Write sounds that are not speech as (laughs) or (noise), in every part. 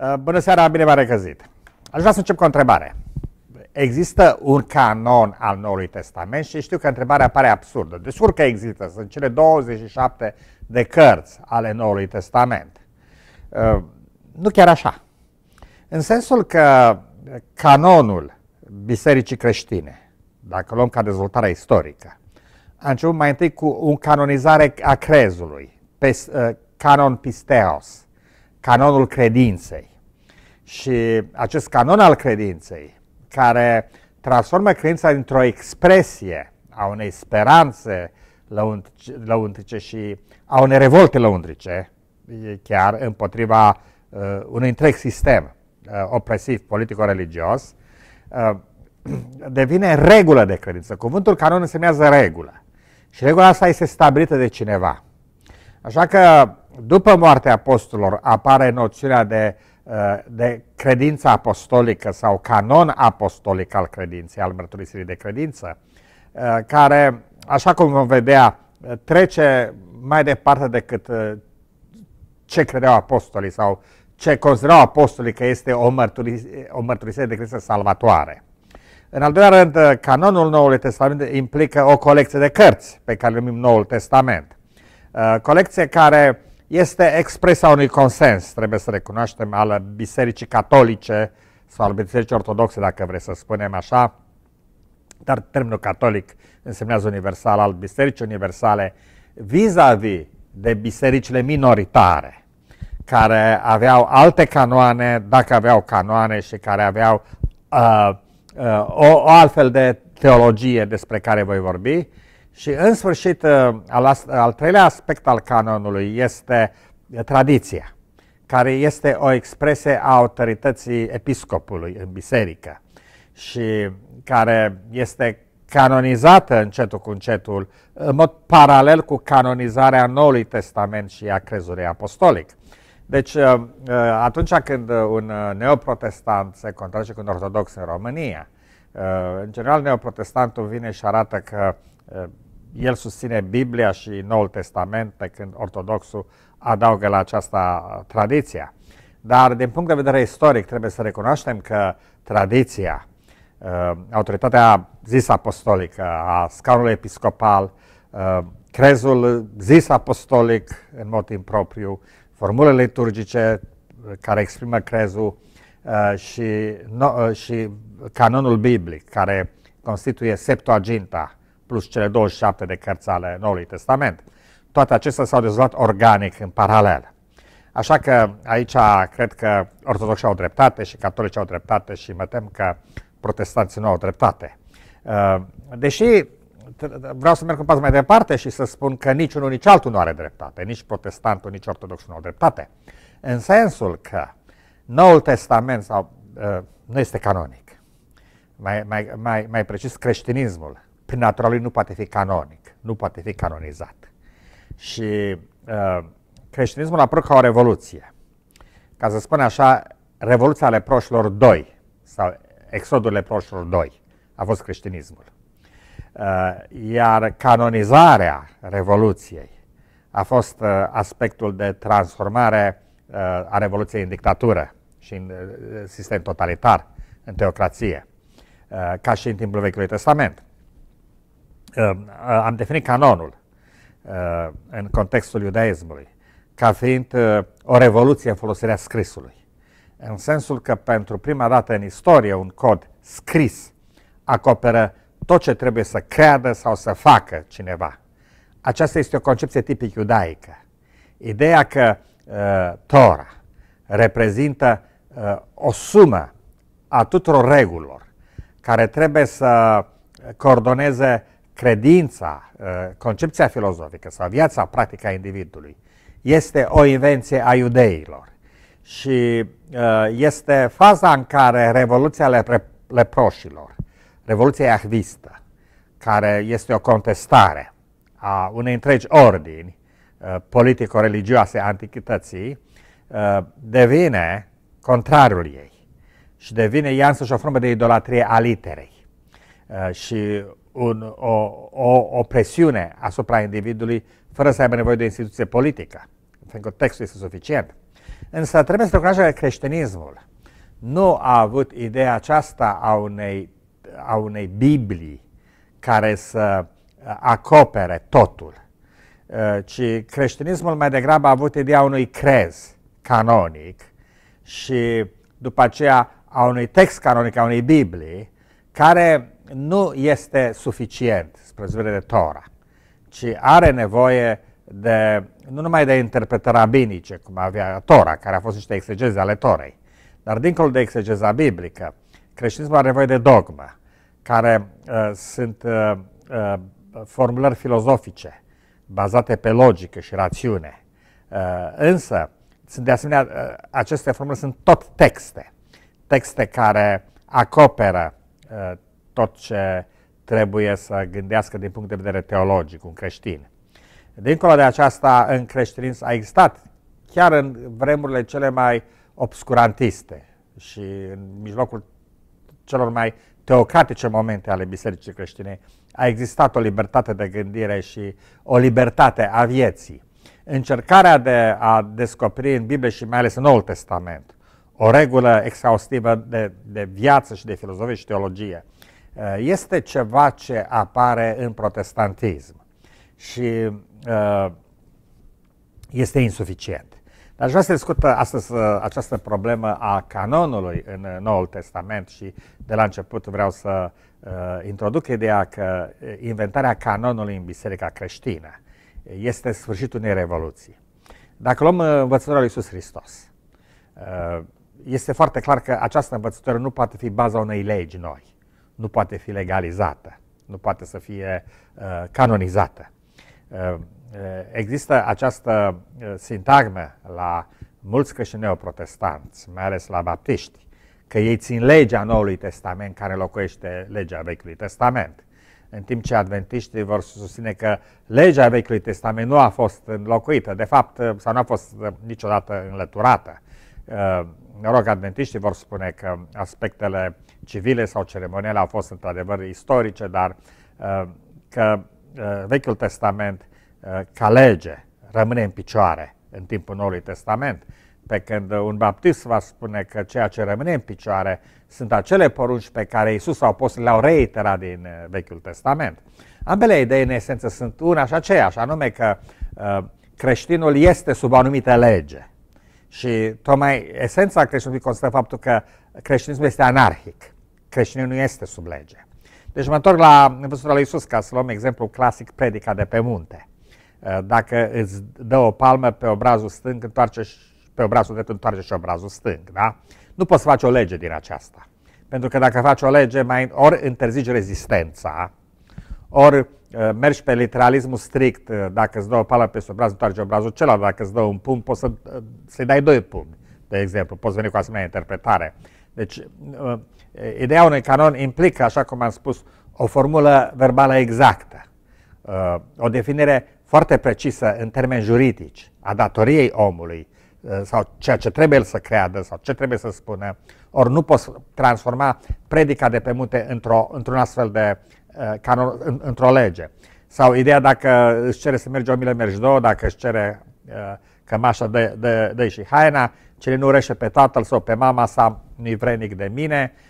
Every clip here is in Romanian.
Uh, bună seara, bine v-am regăsit. Aș vrea să încep cu o întrebare. Există un canon al Noului Testament și știu că întrebarea pare absurdă. Desigur că există, sunt cele 27 de cărți ale Noului Testament. Uh, nu chiar așa. În sensul că canonul bisericii creștine, dacă luăm ca dezvoltare istorică, a început mai întâi cu o canonizare a crezului, uh, canon pisteos, canonul credinței. Și acest canon al credinței, care transformă credința dintr-o expresie a unei speranțe lăuntrice și a unei revolte lăuntrice, chiar împotriva uh, unui întreg sistem uh, opresiv politico-religios, uh, (clears throat) devine regulă de credință. Cuvântul canon însemnează regulă. Și regula asta este stabilită de cineva. Așa că după moartea apostolilor apare noțiunea de, uh, de credință apostolică sau canon apostolic al credinței, al mărturisirii de credință, uh, care, așa cum vom vedea, trece mai departe decât uh, ce credeau apostolii sau ce considerau apostolii că este o, mărturisire, o mărturisire de credință salvatoare. În al doilea rând, canonul Noului Testament implică o colecție de cărți pe care le numim Noul Testament. Colecție care este expresia unui consens, trebuie să recunoaștem, al Bisericii Catolice sau al Bisericii Ortodoxe, dacă vreți să spunem așa, dar termenul catolic însemnează universal, al Bisericii Universale, vis-a-vis de bisericile minoritare, care aveau alte canoane, dacă aveau canoane și care aveau uh, uh, o, o altfel de teologie despre care voi vorbi, și în sfârșit, uh, al, al treilea aspect al canonului este uh, tradiția, care este o expresie a autorității episcopului în biserică și care este canonizată încetul cu încetul, în mod paralel cu canonizarea Noului Testament și a crezului apostolic. Deci, uh, atunci când un neoprotestant se contrage cu un ortodox în România, în general neoprotestantul vine și arată că el susține Biblia și Noul Testament, pe când ortodoxul adaugă la aceasta tradiția. Dar din punct de vedere istoric trebuie să recunoaștem că tradiția, uh, autoritatea zis apostolică a scaunului episcopal, uh, crezul zis apostolic în mod impropriu, formule liturgice uh, care exprimă crezul și, și canonul biblic care constituie Septuaginta, plus cele 27 de cărți ale Noului Testament. Toate acestea s-au dezvoltat organic în paralel. Așa că aici cred că ortodoxii au dreptate și catolicii au dreptate și mă tem că protestanții nu au dreptate. Uh, deși vreau să merg un pas mai departe și să spun că niciunul, nici altul nu are dreptate, nici protestantul, nici ortodoxul nu au dreptate. În sensul că Noul Testament sau, uh, nu este canonic. Mai, mai, mai, mai precis, creștinismul prin natura lui nu poate fi canonic, nu poate fi canonizat. Și uh, creștinismul a apărut ca o revoluție. Ca să spun așa, revoluția leproșilor 2 sau exodul leproșilor 2 a fost creștinismul. Uh, iar canonizarea revoluției a fost uh, aspectul de transformare uh, a revoluției în dictatură și în uh, sistem totalitar, în teocrație, uh, ca și în timpul Vechiului Testament. Uh, am definit canonul uh, în contextul iudaismului ca fiind uh, o revoluție în folosirea scrisului. În sensul că pentru prima dată în istorie un cod scris acoperă tot ce trebuie să creadă sau să facă cineva. Aceasta este o concepție tipic iudaică. Ideea că uh, Tora reprezintă uh, o sumă a tuturor regulilor care trebuie să coordoneze credința, uh, concepția filozofică sau viața practică a individului este o invenție a iudeilor și uh, este faza în care revoluția leproșilor, revoluția iahvistă, care este o contestare a unei întregi ordini uh, politico-religioase a antichității, devine contrariul ei și devine ea însăși o formă de idolatrie a literei. Și un, o, o, o presiune asupra individului fără să aibă nevoie de o instituție politică, pentru că textul este suficient. Însă trebuie să recunoaștem că creștinismul nu a avut ideea aceasta a unei, a unei Biblii care să acopere totul, ci creștinismul mai degrabă a avut ideea unui crez canonic și după aceea a unui text canonic, a unei Biblii, care nu este suficient spre zbire de Tora, ci are nevoie de, nu numai de interpretări rabinice, cum avea Tora, care a fost niște exegeze ale Torei, dar dincolo de exegeza biblică, creștinismul are nevoie de dogmă, care uh, sunt uh, uh, formulări filozofice, bazate pe logică și rațiune. Uh, însă, sunt de asemenea, uh, aceste formulări sunt tot texte, texte care acoperă uh, tot ce trebuie să gândească din punct de vedere teologic un creștin. Dincolo de aceasta, în creștinism a existat, chiar în vremurile cele mai obscurantiste și în mijlocul celor mai teocratice momente ale bisericii creștine, a existat o libertate de gândire și o libertate a vieții. Încercarea de a descoperi în Biblie și mai ales în Noul Testament o regulă exhaustivă de, de viață și de filozofie și teologie uh, este ceva ce apare în protestantism și uh, este insuficient. Dar aș vrea să discut astăzi uh, această problemă a canonului în Noul Testament și de la început vreau să uh, introduc ideea că inventarea canonului în Biserica creștină este sfârșitul unei revoluții. Dacă luăm învățătura lui Iisus Hristos, uh, este foarte clar că această învățătură nu poate fi baza unei legi noi, nu poate fi legalizată, nu poate să fie uh, canonizată. Uh, există această sintagmă la mulți creștini neoprotestanți, mai ales la baptiști, că ei țin legea Noului Testament care locuiește legea Vechiului Testament. În timp ce adventiștii vor susține că legea Vechiului Testament nu a fost înlocuită, de fapt, sau nu a fost niciodată înlăturată. Mă rog, adventiștii vor spune că aspectele civile sau ceremoniale au fost într-adevăr istorice, dar că Vechiul Testament ca lege rămâne în picioare în timpul Noului Testament, pe când un baptist va spune că ceea ce rămâne în picioare sunt acele porunci pe care Iisus sau apostolii le-au reiterat din uh, Vechiul Testament. Ambele idei, în esență, sunt una și aceeași, anume că uh, creștinul este sub o anumită lege. Și tocmai esența creștinului constă faptul că creștinismul este anarhic. Creștinul nu este sub lege. Deci mă întorc la învățătura lui Iisus, ca să luăm exemplu clasic, predica de pe munte. Uh, dacă îți dă o palmă pe obrazul stâng, întoarce pe obrazul drept, întoarce și obrazul stâng. Da? Nu poți să faci o lege din aceasta. Pentru că dacă faci o lege, mai ori interzici rezistența, ori uh, mergi pe literalismul strict, uh, dacă îți dă o palmă pe obraz, întoarce obrazul celălalt, dacă îți dă un pumn, poți să, uh, să-i dai doi pumni, de exemplu, poți veni cu asemenea interpretare. Deci, uh, ideea unui canon implică, așa cum am spus, o formulă verbală exactă, uh, o definire foarte precisă în termeni juridici a datoriei omului uh, sau ceea ce trebuie el să creadă sau ce trebuie să spună, ori nu poți transforma predica de pe munte într-o, într-un astfel de uh, canon, în, într-o lege. Sau ideea dacă își cere să mergi o milă, mergi două, dacă își cere uh, cămașa de, de, de și haina, cine nu urește pe tatăl sau pe mama sa, nu-i vrenic de mine, uh,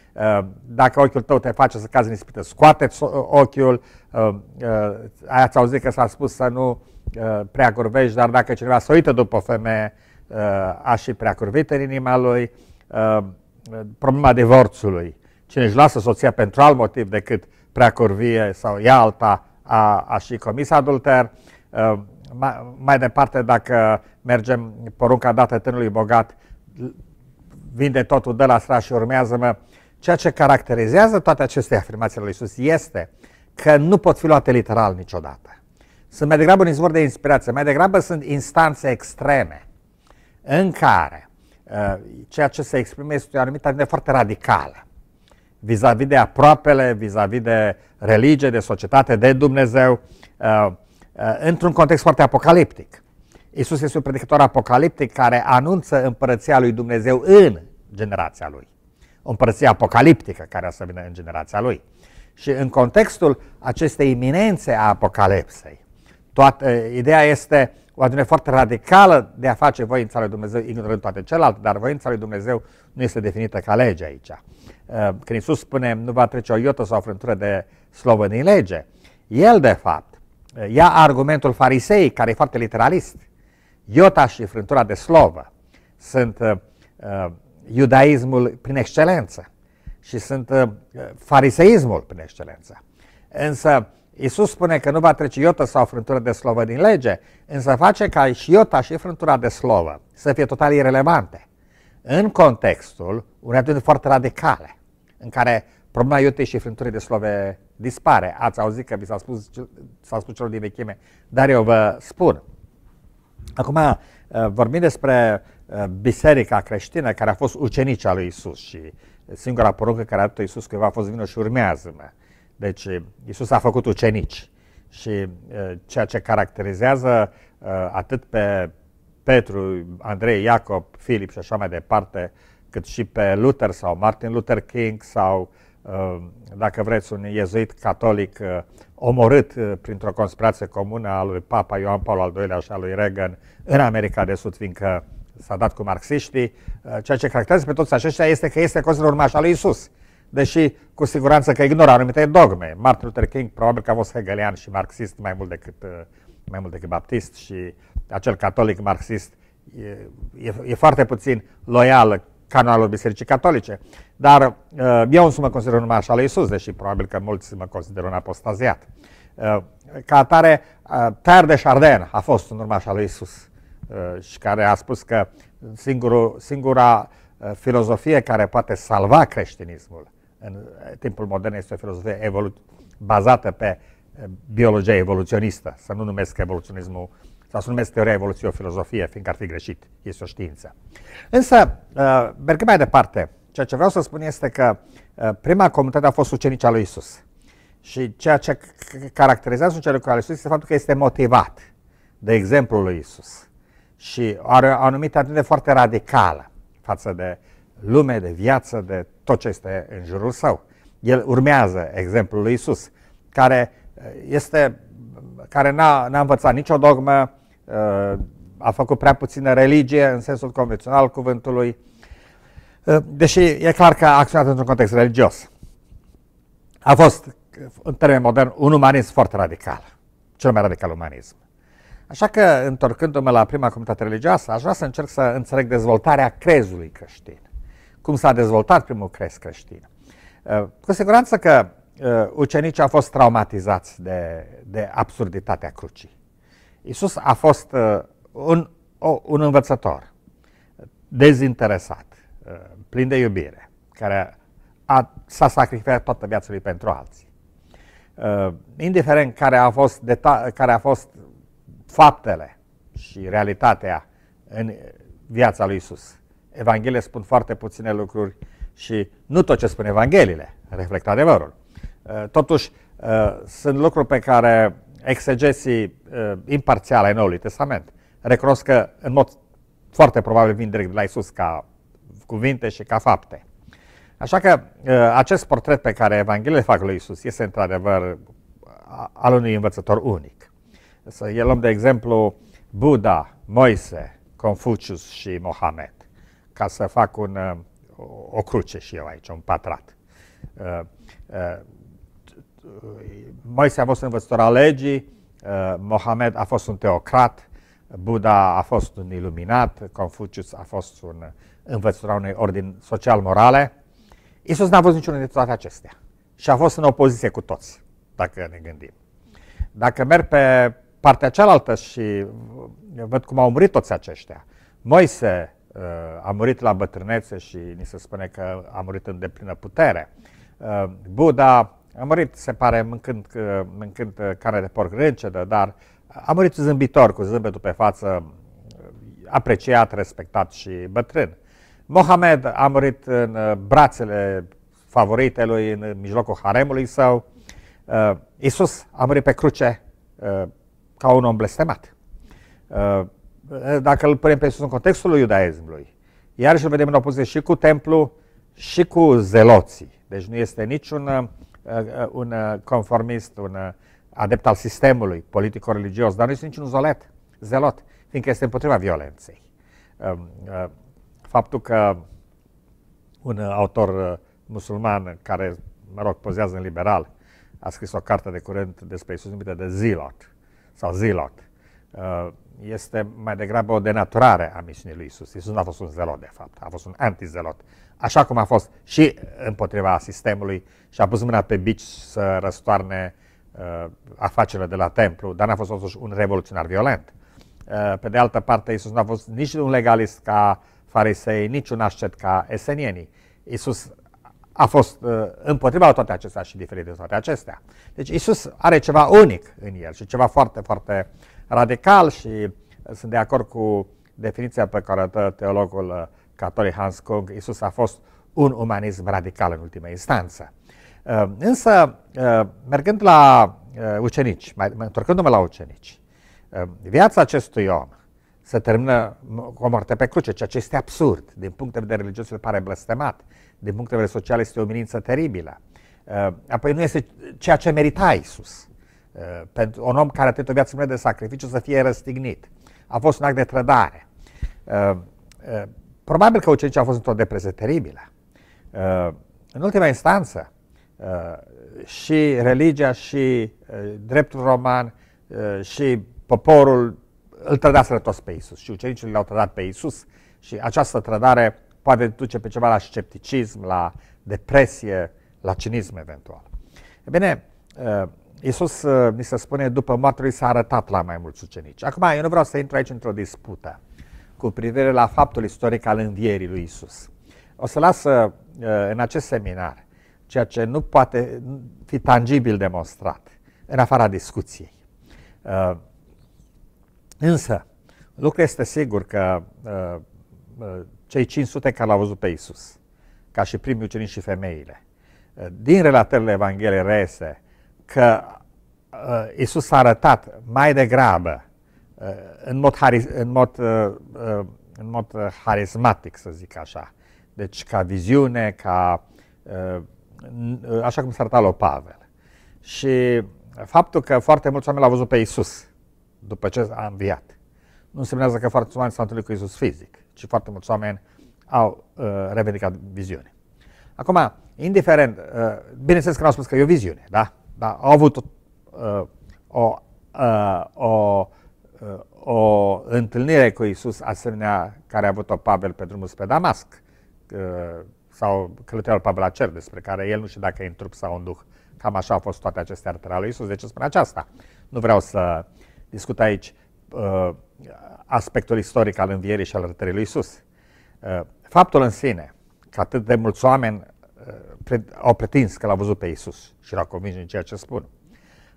dacă ochiul tău te face să cazi în ispită, scoate-ți ochiul, uh, uh, ați auzit că s-a spus să nu uh, prea curvești, dar dacă cineva se uită după o femeie, uh, a și prea curvit în inima lui, uh, problema divorțului, cine își lasă soția pentru alt motiv decât prea curvie sau ea alta, a, a și comis adulter, uh, mai, mai departe, dacă mergem porunca dată tânărului bogat, vinde totul de la strat și urmează-mă, ceea ce caracterizează toate aceste afirmații lui Iisus este că nu pot fi luate literal niciodată. Sunt mai degrabă un izvor de inspirație, mai degrabă sunt instanțe extreme în care uh, ceea ce se exprimă este o anumită atitudine foarte radicală vis-a-vis de aproapele, vis-a-vis de religie, de societate, de Dumnezeu, uh, uh, într-un context foarte apocaliptic. Isus este un predicator apocaliptic care anunță împărăția lui Dumnezeu în generația lui. O împărăție apocaliptică care o să vină în generația lui. Și în contextul acestei iminențe a apocalipsei, toată, ideea este o atitudine foarte radicală de a face voința lui Dumnezeu, ignorând toate celelalte, dar voința lui Dumnezeu nu este definită ca lege aici. Uh, când Iisus spune nu va trece o iotă sau o frântură de slovă din lege, el de fapt ia argumentul farisei, care e foarte literalist. Iota și frântura de slovă sunt uh, uh, iudaismul prin excelență și sunt uh, fariseismul prin excelență. Însă Isus spune că nu va trece iota sau frântură de slovă din lege, însă face ca și iota și frântura de slovă să fie total irelevante în contextul unei atitudini foarte radicale, în care problema iotei și frânturii de slove dispare. Ați auzit că vi s-a spus, s-a spus celor din vechime, dar eu vă spun. Acum uh, vorbim despre uh, biserica creștină care a fost ucenicea lui Isus și singura poruncă care a dat Isus că a fost vină și urmează-mă. Deci Isus a făcut ucenici și uh, ceea ce caracterizează atât pe Petru, Andrei, Iacob, Filip și așa mai departe, cât și pe Luther sau Martin Luther King sau Uh, dacă vreți, un iezuit catolic uh, omorât uh, printr-o conspirație comună a lui Papa Ioan Paul al II-lea și a lui Reagan în America de Sud, fiindcă s-a dat cu marxiștii. Ceea ce caracterizează pe toți aceștia este că este considerat urmaș al lui Isus, deși cu siguranță că ignoră anumite dogme. Martin Luther King probabil că a fost hegelian și marxist mai mult decât, mai mult decât baptist și acel catolic marxist e, e, e foarte puțin loial canalul Bisericii Catolice. Dar uh, eu însumi mă consider un marș al lui Iisus, deși probabil că mulți mă consideră un apostaziat. Uh, ca atare, uh, Ter de Chardin a fost un urmaș al lui Iisus uh, și care a spus că singurul, singura uh, filozofie care poate salva creștinismul în uh, timpul modern este o filozofie evolu- bazată pe uh, biologia evoluționistă, să nu numesc evoluționismul sau să numesc teoria evoluției o filozofie, fiindcă ar fi greșit, este o știință. Însă, uh, mergând mai departe, ceea ce vreau să spun este că uh, prima comunitate a fost ucenicea lui Isus. Și ceea ce caracterizează ucenicul lui Isus este faptul că este motivat de exemplul lui Isus. Și are o anumită atitudine foarte radicală față de lume, de viață, de tot ce este în jurul său. El urmează exemplul lui Isus, care uh, este care n-a, n-a învățat nicio dogmă, uh, a făcut prea puțină religie în sensul convențional al cuvântului, uh, deși e clar că a acționat într-un context religios. A fost, în termen modern, un umanism foarte radical, cel mai radical umanism. Așa că, întorcându-mă la prima comunitate religioasă, aș vrea să încerc să înțeleg dezvoltarea crezului creștin. Cum s-a dezvoltat primul crez creștin. Uh, cu siguranță că ucenicii au fost traumatizați de, de absurditatea crucii. Isus a fost uh, un, o, un învățător dezinteresat, uh, plin de iubire, care a, s-a sacrificat toată viața lui pentru alții. Uh, indiferent care a fost, deta- care a fost faptele și realitatea în viața lui Isus. Evangheliile spun foarte puține lucruri și nu tot ce spun Evangheliile reflectă adevărul. Totuși, sunt lucruri pe care exegesii uh, imparțiale ai Noului Testament recunosc că în mod foarte probabil vin direct de la Isus ca cuvinte și ca fapte. Așa că uh, acest portret pe care Evangheliile fac lui Isus este într-adevăr al unui învățător unic. Să luăm de exemplu Buddha, Moise, Confucius și Mohamed, ca să fac un, uh, o cruce și eu aici, un patrat. Uh, uh, Moise a fost învățător al legii, uh, Mohamed a fost un teocrat, Buddha a fost un iluminat, Confucius a fost un învățător al unui ordin social-morale. Isus n-a văzut niciunul dintre toate acestea și a fost în opoziție cu toți, dacă ne gândim. Dacă merg pe partea cealaltă și văd cum au murit toți aceștia, Moise uh, a murit la bătrânețe și ni se spune că a murit în deplină putere. Uh, Buddha a murit, se pare, mâncând, mâncând uh, carne de porc râncenă, dar a murit zâmbitor, cu zâmbetul pe față, apreciat, respectat și bătrân. Mohamed a murit în uh, brațele favoritelui, în mijlocul haremului său. Uh, Isus a murit pe cruce ca un om blestemat. Dacă îl punem pe Isus în contextul lui iudaismului, iar și îl vedem în opoziție și cu templu și cu zeloții. Deci nu este niciun Uh, un uh, conformist, un uh, adept al sistemului politico-religios, dar nu este niciun zolet. zelot, fiindcă este împotriva violenței. Um, uh, faptul că un autor musulman care, mă rog, pozează în liberal, a scris o carte de curent despre Iisus numită de Zilot sau Zilot. Este mai degrabă o denaturare a misiunii lui Iisus. Iisus nu a fost un zelot, de fapt, a fost un antizelot așa cum a fost și împotriva sistemului și a pus mâna pe bici să răstoarne uh, afacerile de la templu, dar n-a fost totuși un revoluționar violent. Uh, pe de altă parte, Isus nu a fost nici un legalist ca farisei, nici un ascet ca esenienii. Isus a fost uh, împotriva toate acestea și diferit de toate acestea. Deci Isus are ceva unic în el și ceva foarte, foarte radical și sunt de acord cu definiția pe care o dă teologul uh, catolic Hans Kung, Isus a fost un umanism radical în ultima instanță. Uh, însă, uh, mergând la uh, ucenici, mai, întorcându-mă la ucenici, viața acestui om se termină cu o moarte pe cruce, ceea ce este absurd. Din punct de vedere religios îl pare blestemat, din punct de vedere social este o minință teribilă. Apoi nu este ceea ce merita Isus. Pentru un om care a trăit o viață de sacrificiu să fie răstignit. A fost un act de trădare. Probabil că ucenicii au fost într-o depresie teribilă. Uh, în ultima instanță, uh, și religia, și uh, dreptul roman, și poporul îl trădaseră toți pe Isus și ucenicii l-au trădat pe Isus și această trădare poate duce pe ceva la scepticism, la depresie, la cinism eventual. E bine, Isus, mi se spune, după moartea lui s-a arătat la mai mulți ucenici. Acum, eu nu vreau să intru aici într-o dispută cu privire la faptul istoric al învierii lui Isus. O să lasă uh, în acest seminar ceea ce nu poate fi tangibil demonstrat în afara discuției. Uh, însă, lucrul este sigur că uh, cei 500 care l-au văzut pe Isus, ca și primii ucenici și femeile, din relatările Evangheliei rese, că Isus s-a arătat mai degrabă în mod, haris, în mod, uh, uh, în mod uh, harismatic, să zic așa. Deci ca viziune, ca așa cum s-a arătat lui Pavel. Și faptul că foarte mulți oameni l-au văzut pe Isus după ce a înviat, nu însemnează că foarte mulți oameni s-au întâlnit cu Isus fizic, ci foarte mulți oameni au uh, revendicat viziune. Acum, indiferent, uh, bineînțeles că nu au spus că e o viziune, da? Dar au avut uh, o, uh, o o întâlnire cu Isus asemenea care a avut-o Pavel pe drumul spre Damasc sau călătoria Pavel la cer, despre care el nu știu dacă e în trup sau în duh. Cam așa au fost toate aceste artele ale lui Isus. De ce spune aceasta? Nu vreau să discut aici uh, aspectul istoric al învierii și al arătării lui Isus. Uh, faptul în sine că atât de mulți oameni uh, au pretins că l-au văzut pe Isus și l-au convins în ceea ce spun,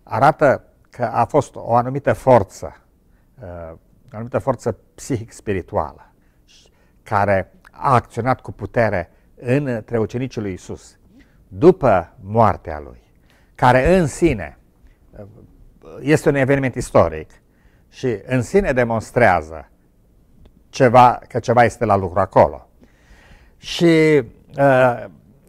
arată că a fost o anumită forță Uh, o anumită forță psihic-spirituală care a acționat cu putere între ucenicii lui Isus după moartea lui, care în sine uh, este un eveniment istoric și în sine demonstrează ceva, că ceva este la lucru acolo. Și uh,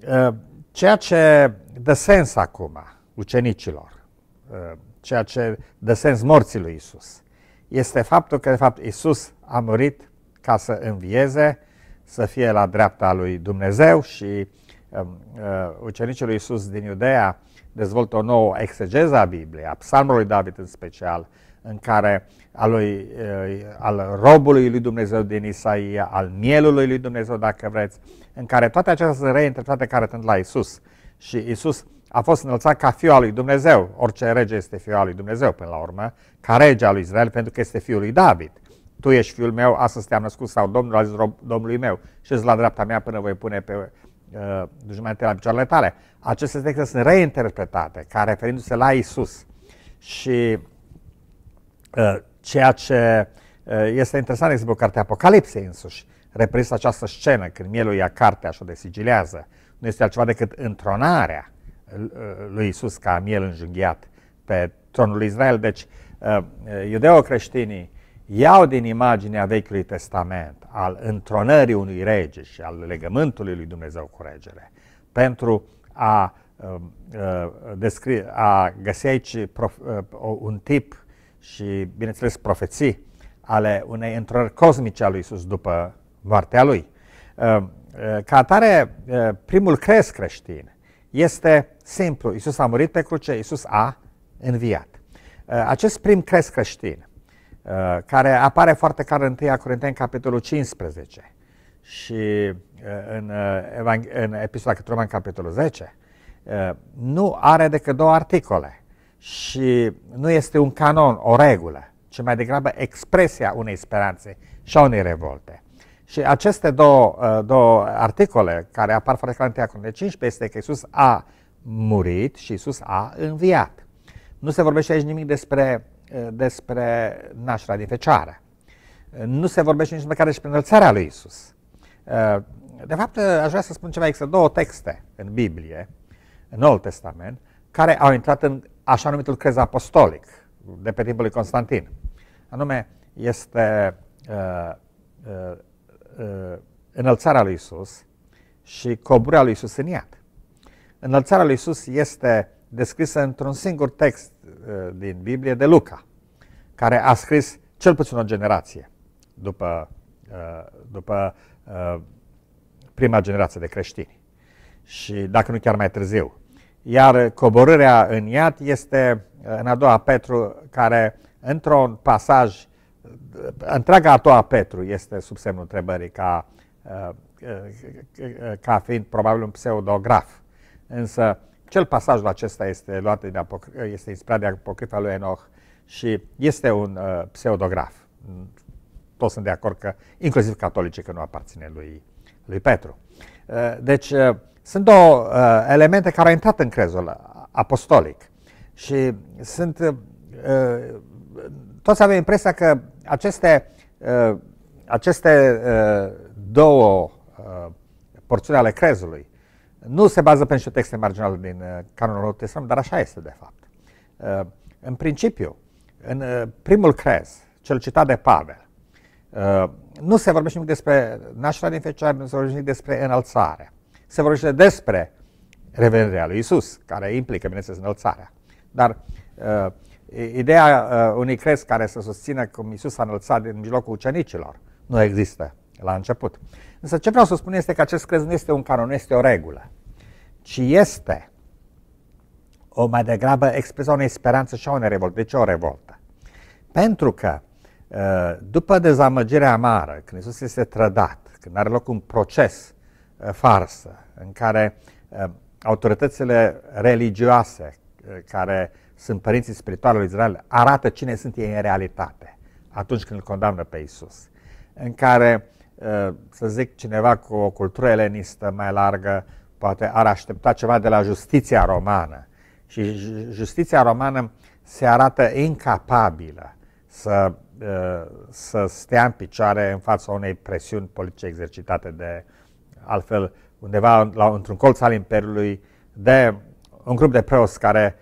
uh, ceea ce dă sens acum ucenicilor, uh, ceea ce dă sens morții lui Isus, este faptul că, de fapt, Isus a murit ca să învieze, să fie la dreapta lui Dumnezeu și um, uh, ucenicii lui Isus din Iudea dezvoltă o nouă exegeză a Bibliei, a psalmului David în special, în care al, lui, uh, al robului lui Dumnezeu din Isaia, al mielului lui Dumnezeu, dacă vreți, în care toate acestea sunt reinterpretate care sunt la Isus. Și Isus a fost înălțat ca fiul al lui Dumnezeu. Orice rege este fiul al lui Dumnezeu până la urmă, ca rege al lui Israel, pentru că este fiul lui David. Tu ești fiul meu, astăzi te-am născut, sau Domnul a zis Domnului meu, și la dreapta mea până voi pune pe uh, dușmanele la picioarele tale. Aceste texte sunt reinterpretate, ca referindu-se la Isus. Și uh, ceea ce uh, este interesant, de exemplu, cartea Apocalipsei însuși, reprezintă această scenă când mielul ia cartea și o desigilează. Nu este altceva decât întronarea lui Isus ca miel înjunghiat pe tronul lui Israel. Deci, uh, iudeo-creștinii iau din imaginea Vechiului Testament al întronării unui rege și al legământului lui Dumnezeu cu regele pentru a, uh, uh, descri, a găsi aici prof, un tip și, bineînțeles, profeții ale unei întrări cosmice a lui Isus după moartea lui. Ca atare, primul crez creștin este simplu. Isus a murit pe cruce, Isus a înviat. Acest prim crez creștin, care apare foarte clar în 1 Corinteni, capitolul 15 și în, în epistola către Roman, capitolul 10, nu are decât două articole și nu este un canon, o regulă, ci mai degrabă expresia unei speranțe și a unei revolte. Și aceste două, uh, două articole care apar foarte clar în Teacul 15 este că Iisus a murit și Iisus a înviat. Nu se vorbește aici nimic despre, uh, despre nașterea din fecioară. Nu se vorbește nici măcar despre înălțarea lui Iisus. Uh, de fapt, aș vrea să spun ceva, există două texte în Biblie, în Noul Testament, care au intrat în așa numitul crez apostolic de pe timpul lui Constantin. Anume, este uh, uh, uh, înălțarea lui Isus și coborârea lui Isus în iad. Înălțarea lui Isus este descrisă într-un singur text uh, din Biblie de Luca, care a scris cel puțin o generație după, uh, după uh, prima generație de creștini. Și dacă nu chiar mai târziu. Iar coborârea în iad este uh, în a doua Petru, care într-un pasaj întreaga a doua Petru este sub semnul întrebării ca, uh, uh, ca fiind probabil un pseudograf. Însă cel pasajul acesta este luat din este inspirat de apocrifa lui Enoch și este un uh, pseudograf. Toți sunt de acord că, inclusiv catolicii, că nu aparține lui, lui Petru. Uh, deci, uh, sunt două uh, elemente care au intrat în crezul apostolic și sunt uh, toți avem impresia că aceste, uh, aceste uh, două uh, porțiuni ale crezului nu se bază pe niște texte marginale din uh, canonul Noului Testament, dar așa este de fapt. Uh, în principiu, în uh, primul crez, cel citat de Pavel, uh, nu se vorbește nimic despre nașterea din fecioară, nu se vorbește nimic despre înălțare. Se vorbește despre revenirea lui Isus, care implică, bineînțeles, înălțarea. Dar uh, Ideea uh, unui crez care să susțină cum Iisus a înălțat din mijlocul ucenicilor nu există la început. Însă ce vreau să spun este că acest crez nu este un canon, nu este o regulă, ci este o mai degrabă expresia unei speranțe și a unei revolte. De ce o revoltă? Pentru că uh, după dezamăgirea amară, când Iisus este trădat, când are loc un proces uh, farsă în care uh, autoritățile religioase care sunt părinții spirituali lui Israel, arată cine sunt ei în realitate atunci când îl condamnă pe Isus. În care, uh, să zic, cineva cu o cultură elenistă mai largă poate ar aștepta ceva de la justiția romană. Și justiția romană se arată incapabilă să, uh, să stea în picioare în fața unei presiuni politice exercitate de, altfel, undeva la, într-un colț al Imperiului, de un grup de preoți care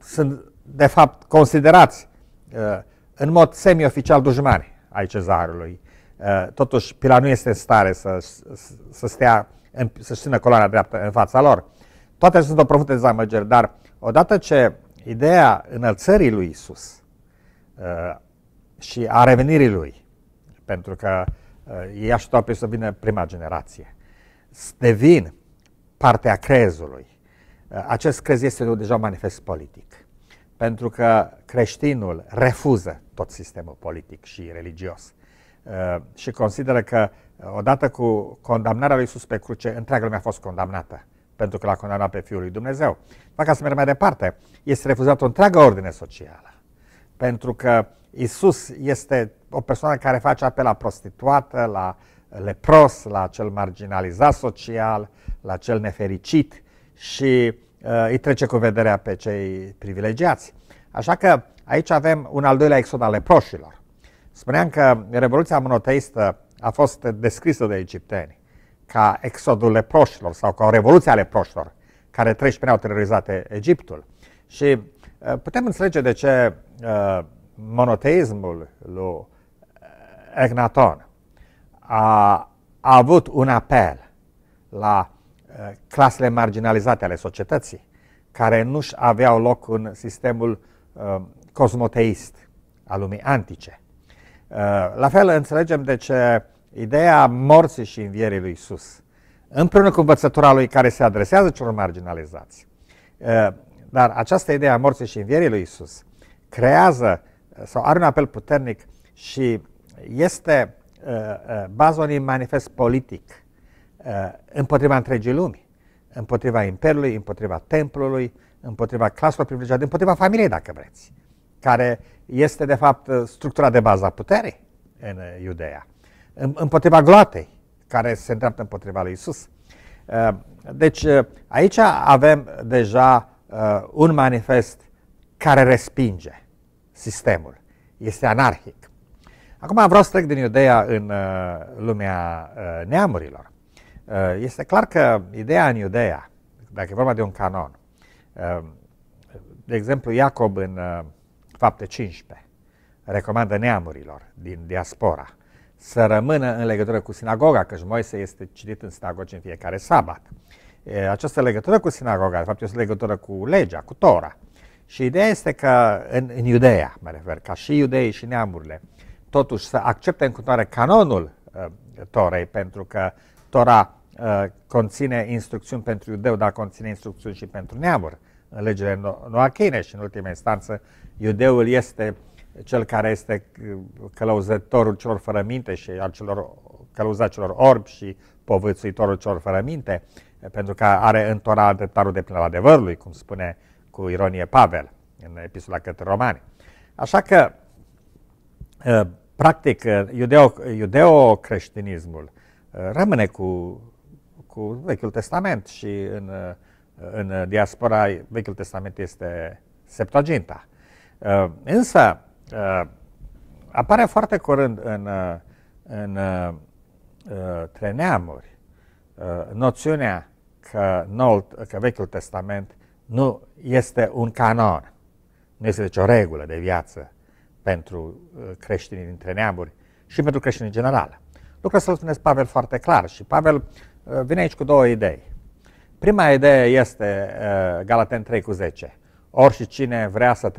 sunt de fapt considerați uh, în mod semi-oficial dușmani ai cezarului. Uh, totuși, Pila nu este în stare să, să stea, să-și țină coloana dreaptă în fața lor. Toate sunt o profundă dezamăgiri, dar odată ce ideea înălțării lui Isus uh, și a revenirii lui, pentru că ei așteptau pe să vină prima generație, devin partea crezului, acest crez este deja un manifest politic pentru că creștinul refuză tot sistemul politic și religios uh, și consideră că uh, odată cu condamnarea lui Iisus pe cruce, întreaga lume a fost condamnată pentru că l-a condamnat pe Fiul lui Dumnezeu. Fac ca să merg mai departe, este refuzată o întreagă ordine socială, pentru că Isus este o persoană care face apel la prostituată, la lepros, la cel marginalizat social, la cel nefericit și Uh, îi trece cu vederea pe cei privilegiați. Așa că aici avem un al doilea exod al leproșilor. Spuneam că Revoluția monoteistă a fost descrisă de egipteni ca exodul leproșilor sau ca o revoluție a leproșilor care 13 ani au terorizat Egiptul. Și uh, putem înțelege de ce uh, monoteismul lui Egnaton a, a avut un apel la Uh, clasele marginalizate ale societății, care nu-și aveau loc în sistemul uh, cosmoteist al lumii antice. La fel înțelegem de ce ideea morții și învierii lui Isus, împreună cu învățătura lui care se adresează celor marginalizați. Dar această idee a morții și învierii lui Isus creează sau are un apel puternic și este baza unui manifest politic împotriva întregii lumi, împotriva Imperiului, împotriva Templului, împotriva claselor privilegiate, împotriva familiei, dacă vreți, care este, de fapt, structura de bază a puterii în Iudeea, împotriva gloatei, care se îndreaptă împotriva lui Isus. Uh, deci, uh, aici avem deja uh, un manifest care respinge sistemul. Este anarhic. Acum vreau să trec din Iudeea în lumea neamurilor. Este clar că ideea în Iudeea, dacă e vorba de un canon, Ehm, de exemplu, Iacob în uh, fapte 15 recomandă neamurilor din diaspora să rămână în legătură cu sinagoga, căci Moise este citit în sinagogi în fiecare sabat. Această legătură cu sinagoga, de fapt, este legătură cu legea, cu Tora. Și ideea este că în, în Iudeea, mă refer, ca și iudeii și neamurile, totuși să accepte în continuare canonul uh, Torei, pentru că Tora uh, conține instrucțiuni pentru iudeu, dar conține instrucțiuni și pentru neamuri în legile noachine și în ultima instanță iudeul este cel care este călăuzătorul celor fără minte și al celor călăuzaților orbi și povățuitorul celor fără minte, pentru că are în Tora dreptarul de plin al adevărului, cum spune cu ironie Pavel în epistola către romani. Așa că, ă, practic, iudeo, iudeo-creștinismul ă, rămâne cu, cu Vechiul Testament și în în diaspora Vechiul Testament este Septuaginta. Uh, însă uh, apare foarte curând în, uh, în între neamuri noțiunea că, Noul, că Vechiul Testament nu este un canon, nu este deci o regulă de viață pentru creștinii dintre neamuri și pentru creștinii în general. Lucrul să-l spuneți Pavel foarte clar și Pavel vine aici cu două idei. Prima idee este uh, Galaten 3 cu 10. Ori și cine vrea să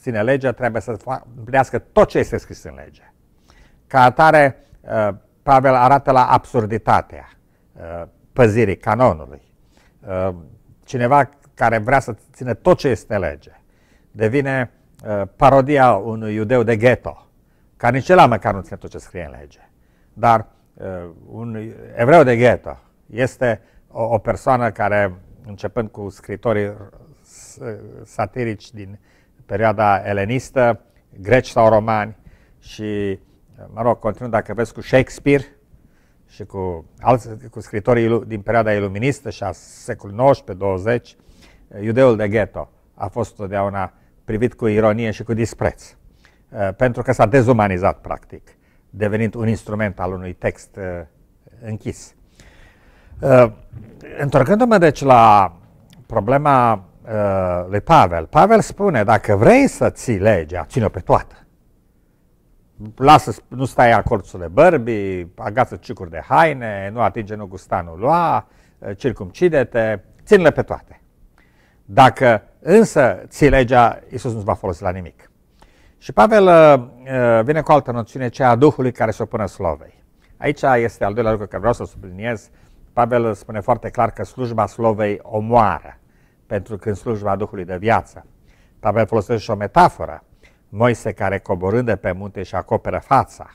ține legea trebuie să împlinească tot ce este scris în lege. Ca atare, uh, Pavel arată la absurditatea uh, păzirii canonului. Uh, cineva care vrea să ține tot ce este lege devine uh, parodia unui iudeu de ghetto, care nici el măcar nu ține tot ce scrie în lege. Dar uh, un evreu de ghetto este o, o persoană care, începând cu scritorii satirici din perioada elenistă, greci sau romani și, mă rog, continuând dacă vezi cu Shakespeare și cu, alți, cu scritorii din perioada iluministă și a secolului XIX-20, iudeul de ghetto a fost totdeauna privit cu ironie și cu dispreț, uh, pentru că s-a dezumanizat, practic, devenind un instrument al unui text uh, închis. Uh, întorcându-mă deci la problema uh, lui Pavel, Pavel spune, dacă vrei să ții legea, ține-o pe toată. Lasă, nu stai acorțul de bărbii, agață cicuri de haine, nu atinge nu gustanul lua, uh, circumcide-te, ține-le pe toate. Dacă însă ții legea, Iisus nu-ți va folosi la nimic. Și Pavel uh, vine cu o altă noțiune, cea a Duhului care se opune Slovei. Aici este al doilea lucru care vreau să subliniez, Pavel spune foarte clar că slujba Slovei omoară, pentru că în slujba Duhului de viață. Pavel folosește și o metaforă. Moise care coborând de pe munte și acoperă fața.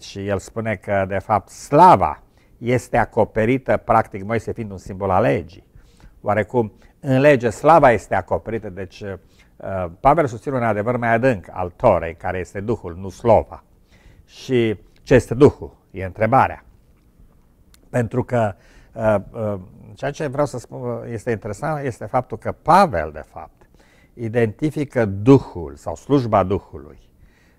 Și el spune că, de fapt, slava este acoperită, practic, Moise fiind un simbol al legii. Oarecum, în lege, slava este acoperită, deci Pavel susține un adevăr mai adânc al Torei, care este Duhul, nu slova. Și ce este Duhul? E întrebarea. Pentru că uh, uh, ceea ce vreau să spun este interesant este faptul că Pavel, de fapt, identifică Duhul sau slujba Duhului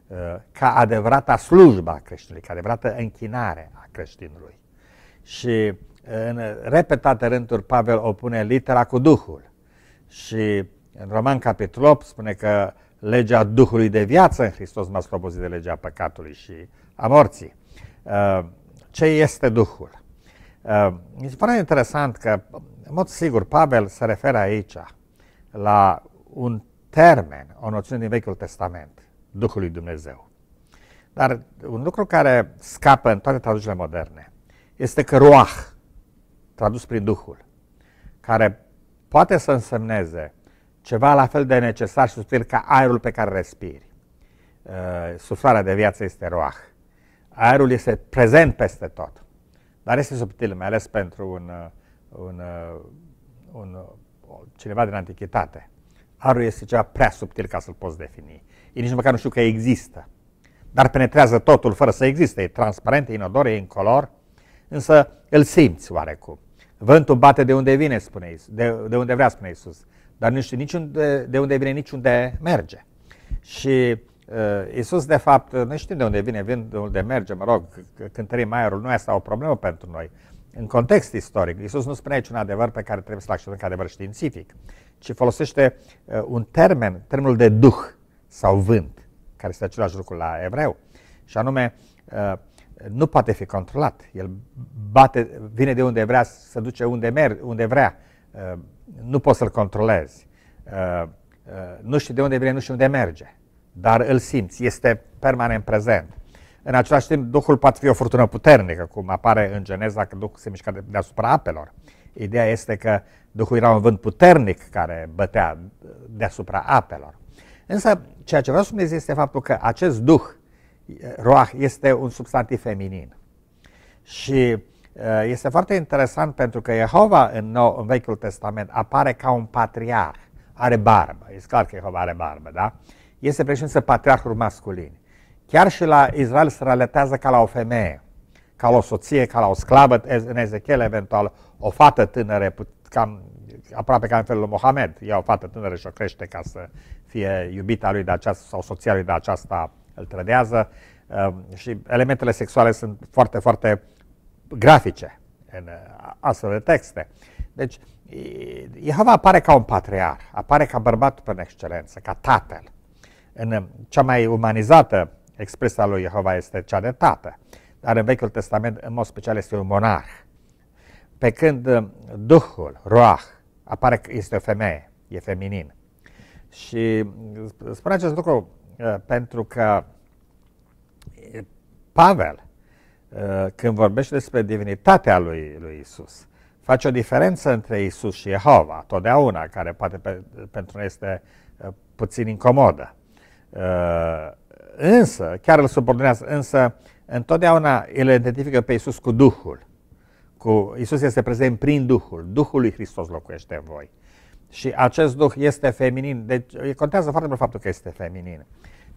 uh, ca adevărata slujba creștinului, ca adevărată închinare a creștinului. Și în repetate rânduri Pavel opune litera cu Duhul. Și în Roman capitolul 8 spune că legea Duhului de viață în Hristos m-a slobozit de legea păcatului și a morții. Ce este Duhul? Uh, mi se pare interesant că, în mod sigur, Pavel se referă aici la un termen, o noțiune din Vechiul Testament, Duhul lui Dumnezeu. Dar un lucru care scapă în toate traducerile moderne este că roah, tradus prin Duhul, care poate să însemneze ceva la fel de necesar și subtil ca aerul pe care respiri. Uh, suflarea de viață este roah. Aerul este prezent peste tot, dar este subtil, mai ales pentru un, uh, un, uh, un, cineva din antichitate. Aerul este ceva prea subtil ca să-l poți defini. Ei nici măcar nu știu că există, dar penetrează totul fără să existe. E transparent, e inodor, e incolor, însă îl simți oarecum. Vântul bate de unde vine, spune Iisus, de, de unde vrea, spune Iisus, dar nu știu niciunde, de unde vine, niciunde merge. Și uh, Iisus, de fapt, nu știm de unde vine, vin de unde merge, mă rog, cântărim aerul, nu asta o problemă pentru noi. În context istoric, Iisus nu spune aici un adevăr pe care trebuie să-l acceptăm ca adevăr științific, ci folosește uh, un termen, termenul de duh sau vânt, care este același lucru la evreu, și anume uh, nu poate fi controlat. El bate, vine de unde vrea, se duce unde, merg, unde vrea. Uh, nu poți să-l controlezi. Uh, nu știi de unde vine, nu știi unde merge. Dar îl simți, este permanent prezent. În același timp, Duhul poate fi o furtună puternică, cum apare în Geneza că Duhul se mișcă deasupra apelor. Ideea este că Duhul era un vânt puternic care bătea deasupra apelor. Însă, ceea ce vreau să spuneți este faptul că acest Duh Roach este un substantiv feminin. Și uh, este foarte interesant pentru că Jehova în, nou, în Vechiul Testament apare ca un patriarh, are barbă, e clar că Jehova are barbă, da? Este președinte patriarhul masculin. Chiar și la Israel se relatează ca la o femeie, ca la o soție, ca la o sclavă, în Ezechiel eventual, o fată tânără, cam, aproape ca în felul lui Mohamed, ia o fată tânără și o crește ca să fie iubita lui de aceasta sau soția lui de aceasta îl trădează um, și elementele sexuale sunt foarte, foarte grafice în uh, astfel de texte. Deci, Jehova apare ca un patriar, apare ca bărbat pe excelență, ca tatăl. În um, cea mai umanizată expresia lui Jehova este cea de tată, dar în Vechiul Testament, în mod special, este un monarh. Pe când um, Duhul, Roach, apare că este o femeie, e feminin. Și spune acest lucru Uh, pentru că Pavel, uh, când vorbește despre divinitatea lui, lui Isus, face o diferență între Isus și Jehova, totdeauna, care poate pe, pentru noi este uh, puțin incomodă. Însă, chiar îl subordonează, însă întotdeauna îl identifică pe Isus cu Duhul. Cu, Isus este prezent prin Duhul. Duhul lui Hristos locuiește în voi. Și acest Duh este feminin. Deci contează foarte mult faptul că este feminin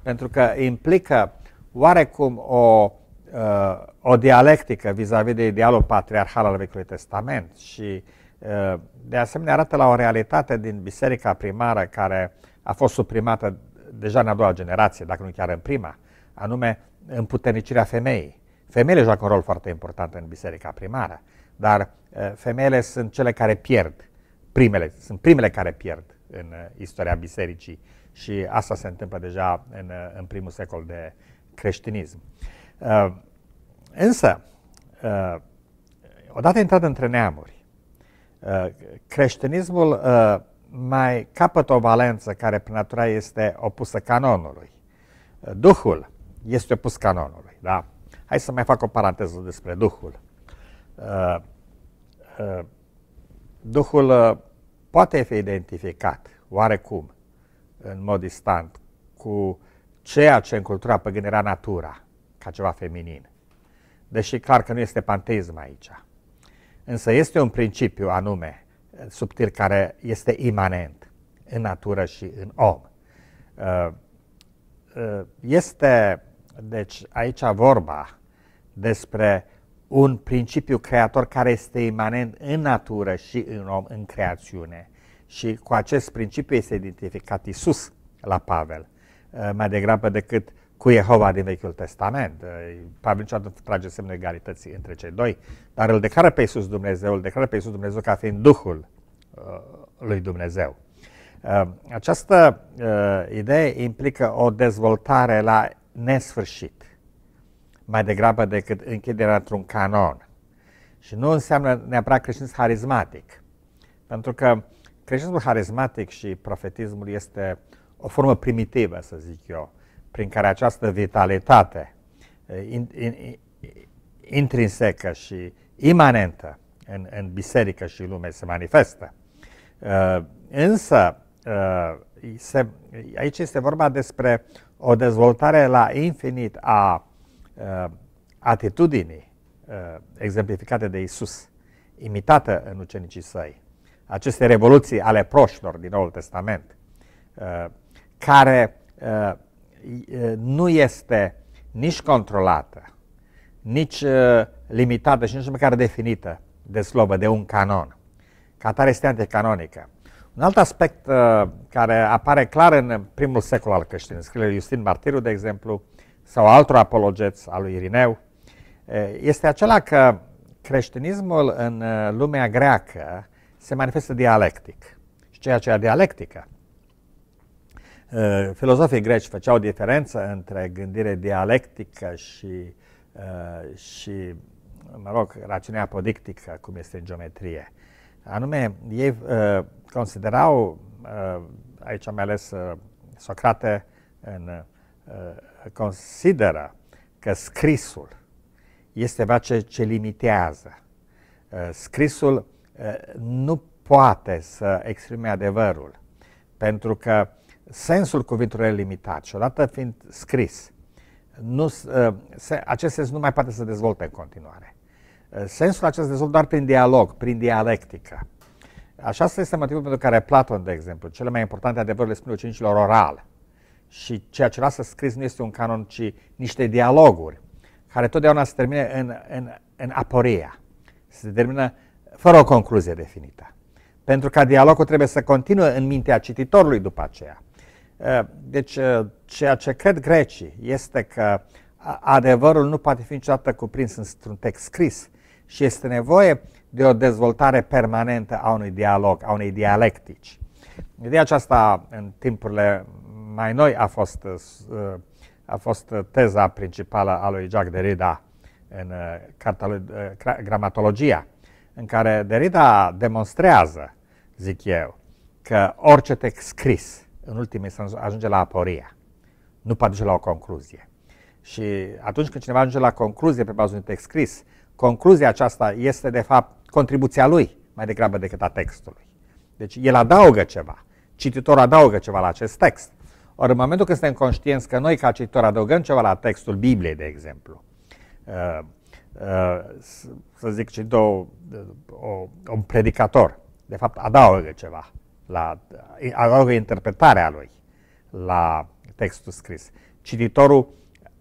pentru că implică oarecum o, uh, o dialectică vis-a-vis de idealul patriarhal al Vechiului Testament și uh, de asemenea arată la o realitate din biserica primară care a fost suprimată deja în a doua generație, dacă nu chiar în prima, anume împuternicirea femeii. Femeile joacă un rol foarte important în biserica primară, dar uh, femeile sunt cele care pierd, primele, sunt primele care pierd în istoria bisericii și asta se întâmplă deja în, în primul secol de creștinism. Uh, însă, uh, odată intrat între neamuri, uh, creștinismul mai capătă o valență care prin natura este opusă canonului. Duhul este opus canonului. Da? Hai să mai fac o paranteză despre Duhul. Duhul poate fi identificat oarecum în mod distant cu ceea ce în cultura păgână era natura, ca ceva feminin. Deși clar că nu este panteism aici. Însă este un principiu anume, subtil, care este imanent în natură și în om. Uh, uh, este, deci, aici vorba despre un principiu creator care este imanent în natură și în om, în creațiune și cu acest principiu este identificat Isus la Pavel, uh, mai degrabă decât cu Jehova din Vechiul Testament. Uh, Pavel niciodată nu trage semnul egalității între cei doi, dar îl declară pe Isus Dumnezeu, îl declară pe Isus Dumnezeu ca fiind Duhul uh, lui Dumnezeu. Această idee implică o dezvoltare la nesfârșit, mai degrabă decât închiderea într-un canon. Și nu înseamnă neapărat creștinism harismatic, pentru că Creștinismul harismatic și profetismul este o formă primitivă, să zic eu, prin care această vitalitate in, in, intrinsecă și imanentă în, în biserică și lume se manifestă. Însă, se, aici este vorba despre o dezvoltare la infinit a atitudinii exemplificate de Isus, imitată în ucenicii săi. Aceste revoluții ale proșilor din Noul Testament, care nu este nici controlată, nici limitată și nici măcar definită de slovă, de un canon. Ca atare este anticanonică. Un alt aspect uh, care apare clar în primul secol al creștinismului, Justin Martirul, de exemplu, sau altor apologeți al lui Irineu, uh, este acela că creștinismul în uh, lumea greacă se manifestă dialectic. Și ceea ce e dialectică. Uh, filozofii greci făceau diferență între gândire dialectică și, uh, și mă rog, rațiune apodictică, cum este în geometrie. Anume, ei uh, considerau, uh, aici am ales uh, Socrate, în, uh, consideră că scrisul este ceva ce, ce limitează. Uh, scrisul uh, nu poate să exprime adevărul, pentru că sensul cuvântului e limitat și odată fiind scris, nu, uh, se, acest sens nu mai poate să dezvolte în continuare. Uh, sensul acesta se dezvoltă doar prin dialog, prin dialectică. Așa este motivul pentru care Platon, de exemplu, cele mai importante adevăruri le spune ucenicilor oral. Și ceea ce lasă scris nu este un canon, ci niște dialoguri, care totdeauna se termine în, în, în aporia. Se termină fără o concluzie definită. Pentru că dialogul trebuie să continue în mintea cititorului după aceea. Uh, deci, uh, ceea ce cred grecii este că adevărul nu poate fi niciodată cuprins într-un text scris și este nevoie de o dezvoltare permanentă a unui dialog, a unei dialectici. Ideea aceasta în timpurile mai noi a fost, uh, a fost teza principală a lui Jacques Derrida în cartea lui Gramatologia, în care Derrida demonstrează, zic eu, că orice text scris în ultimul instanță ajunge la aporia. Nu poate ajunge la o concluzie. Și atunci când cineva ajunge la concluzie pe bază unui text scris, concluzia aceasta este de fapt contribuția lui mai degrabă decât a textului. Deci el adaugă ceva, cititorul adaugă ceva la acest text. Ori în momentul când suntem conștienți că noi ca cititor adăugăm ceva la textul Bibliei, de exemplu, uh, uh, să zic cititor, o, un predicator, de fapt adaugă ceva la, adaugă interpretarea lui la textul scris. Cititorul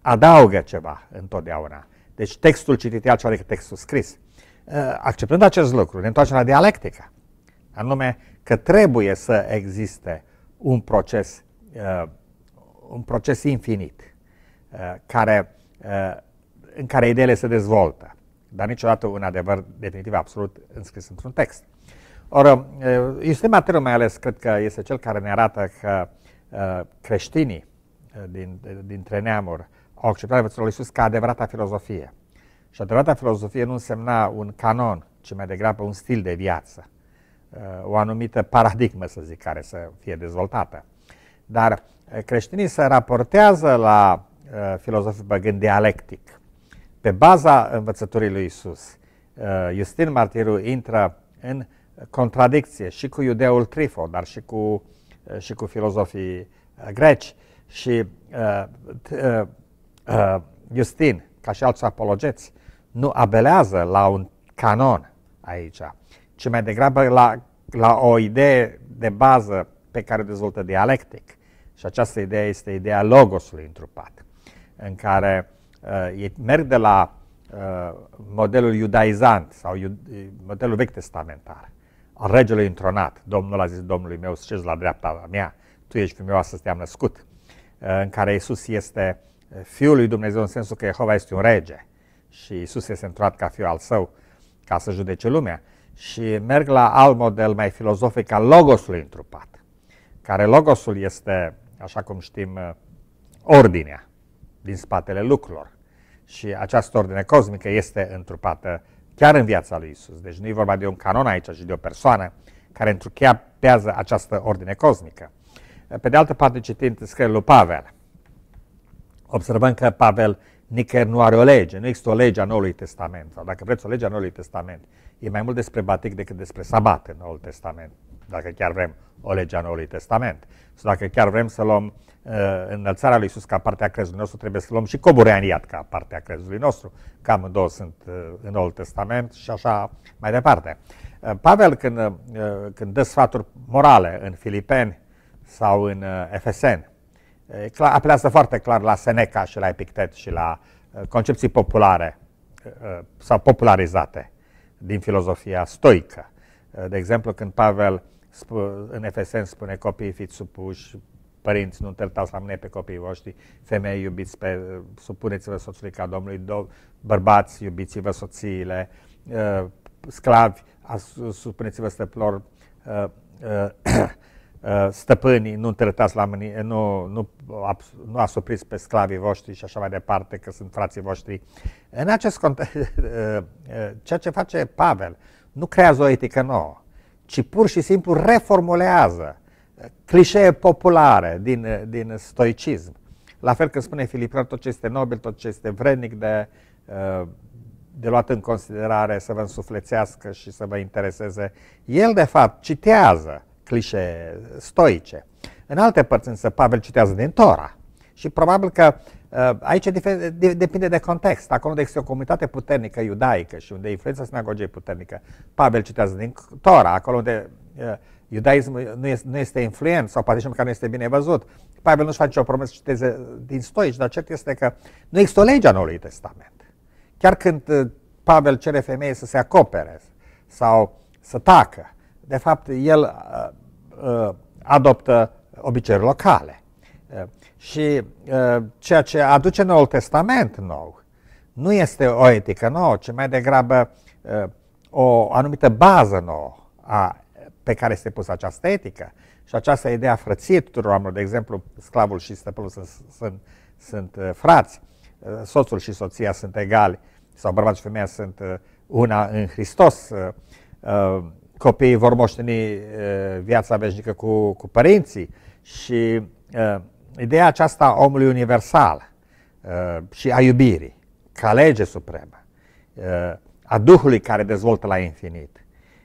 adaugă ceva întotdeauna. Deci textul citit e altceva decât textul scris. Uh, acceptând acest lucru, ne întoarcem la dialectică. Anume că trebuie să existe un proces, uh, un proces infinit uh, care, în care ideile se dezvoltă, dar niciodată un adevăr definitiv absolut înscris într-un text. Ori, Iustin Matero mai ales cred că este cel care ne arată că creștinii din, dintre neamuri au acceptat învățătura lui Iisus ca adevărata filozofie. Și adevărata filozofie nu însemna un canon, ci mai degrabă un stil de viață, o anumită paradigmă, să zic, care să fie dezvoltată. Dar creștinii se raportează la filozofie pe gând dialectic. Pe baza învățăturii lui Isus, Justin Martirul intră în contradicție și cu iudeul Trifo, dar și cu, și cu filozofii uh, greci. Și uh, uh, uh, Justin, ca și alți apologeți, nu abelează la un canon aici, ci mai degrabă la, la o idee de bază pe care o dezvoltă dialectic. Și această idee este ideea logosului întrupat, în care uh, ei merg de la uh, modelul iudaizant sau iud, modelul vechi testamentar al regelui întronat. Domnul a zis Domnului meu, să la dreapta mea, tu ești fiul meu, astăzi te-am născut. Uh, în care Isus este uh, Fiul lui Dumnezeu în sensul că Jehova este un rege și Isus este întronat ca fiul al său ca să judece lumea. Și merg la alt model mai filozofic al logosului întrupat, care logosul este, așa cum știm, uh, ordinea din spatele lucrurilor. Și această ordine cosmică este întrupată chiar în viața lui Isus. Deci nu e vorba de un canon aici, ci de o persoană care întruchează această ordine cosmică. Pe de altă parte, citind scrierea lui Pavel, observăm că Pavel nicăieri nu are o lege, nu există o lege a Noului Testament. Sau dacă vreți o lege a Noului Testament, e mai mult despre batic decât despre sabat în Noul Testament, dacă chiar vrem o lege a Noului Testament. Sau dacă chiar vrem să luăm uh, înălțarea lui Iisus ca parte a crezului nostru, trebuie să luăm și cobureaniat ca parte a crezului nostru, că amândouă sunt uh, în Noul Testament și așa mai departe. Uh, Pavel, când, uh, când dă sfaturi morale în Filipeni sau în uh, Efeseni, apelează foarte clar la Seneca și la Epictet și la concepții populare sau popularizate din filozofia stoică. De exemplu, când Pavel în Efeseni spune copiii fiți supuși, părinți, nu întâltați la mine pe copiii voștri, femei iubiți pe, supuneți-vă soțului ca Domnului, do, bărbați iubiți-vă soțiile, sclavi, supuneți-vă stăpilor, Uh, (coughs) stăpânii, nu întărătați la mâini, nu, nu, nu asupriți pe sclavii voștri și așa mai departe, că sunt frații voștri. În acest context, (laughs) uh, uh, ceea ce face Pavel nu creează o etică nouă, ci pur și simplu reformulează clișee populare din, din stoicism. La fel când spune Filip, tot ce este nobil, tot ce este vrednic de, de luat în considerare, să vă însuflețească și să vă intereseze, el de fapt citează clișee stoice. În alte părți însă Pavel citează din Tora și probabil că uh, aici depinde de context. Acolo unde există o comunitate puternică iudaică și unde influența sinagogei puternică, Pavel citează din Tora. Acolo unde uh, iudaismul nu este, nu este influent sau poate și măcar nu este bine văzut, Pavel nu-și face o promesă să citeze din stoici, dar cert este că nu există o lege a Noului Testament. Chiar când uh, Pavel cere femeie să se acopere sau să tacă, de fapt, el uh, uh, adoptă obiceiuri locale. Uh, și uh, ceea ce aduce Noul Testament nou nu este o etică nouă, ci mai degrabă uh, o anumită bază nouă a, pe care este pusă această etică. Și această idee a frăției tuturor oamenilor, de exemplu, sclavul și stăpânul sunt, sunt, sunt uh, frați, uh, soțul și soția sunt egali, sau bărbatul și femeia sunt uh, una în Hristos, uh, uh, copiii vor moșteni uh, viața veșnică cu, cu părinții și uh, ideea aceasta a omului universal uh, și a iubirii, ca lege supremă, uh, a Duhului care dezvoltă la infinit,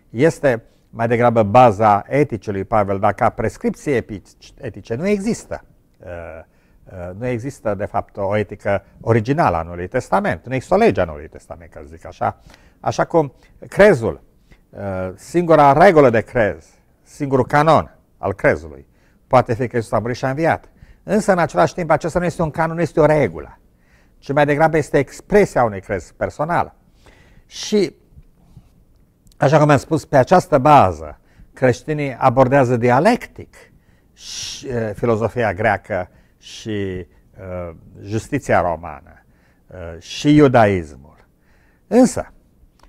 este mai degrabă baza eticii lui Pavel, dar ca prescripție etice nu există. Uh, uh, nu există, de fapt, o etică originală a Noului Testament. Nu există o lege a Noului Testament, ca să zic așa. Așa cum crezul Uh, singura regulă de crez, singurul canon al crezului, poate fi că Iisus a murit și a înviat. Însă, în același timp, acesta nu este un canon, nu este o regulă, ci mai degrabă este expresia unui crez personal. Și, așa cum am spus, pe această bază, creștinii abordează dialectic și, uh, filozofia greacă și uh, justiția romană uh, și iudaismul. Însă,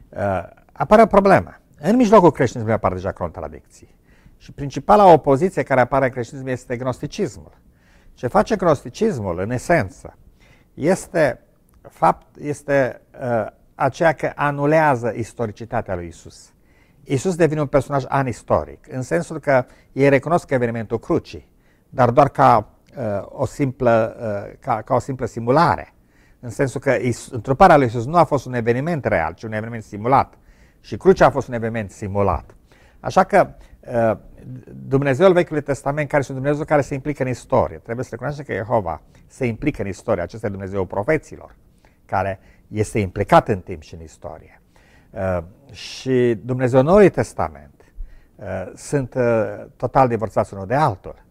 uh, apare o problemă. În mijlocul creștinismului apar deja contradicții. Și principala opoziție care apare în creștinism este gnosticismul. Ce face gnosticismul, în esență, este, fapt, este uh, aceea că anulează istoricitatea lui Isus. Isus devine un personaj anistoric, în sensul că ei recunosc evenimentul crucii, dar doar ca, uh, o, simplă, uh, ca, ca o simplă simulare. În sensul că întruparea lui Isus nu a fost un eveniment real, ci un eveniment simulat. Și crucea a fost un eveniment simulat. Așa că uh, Dumnezeul Vechiului Testament, care este un Dumnezeu care se implică în istorie, trebuie să recunoaștem că Jehova se implică în istorie. Acesta e Dumnezeul profeților, care este implicat în timp și în istorie. Uh, și Dumnezeul Noului Testament uh, sunt total divorțați unul de altul.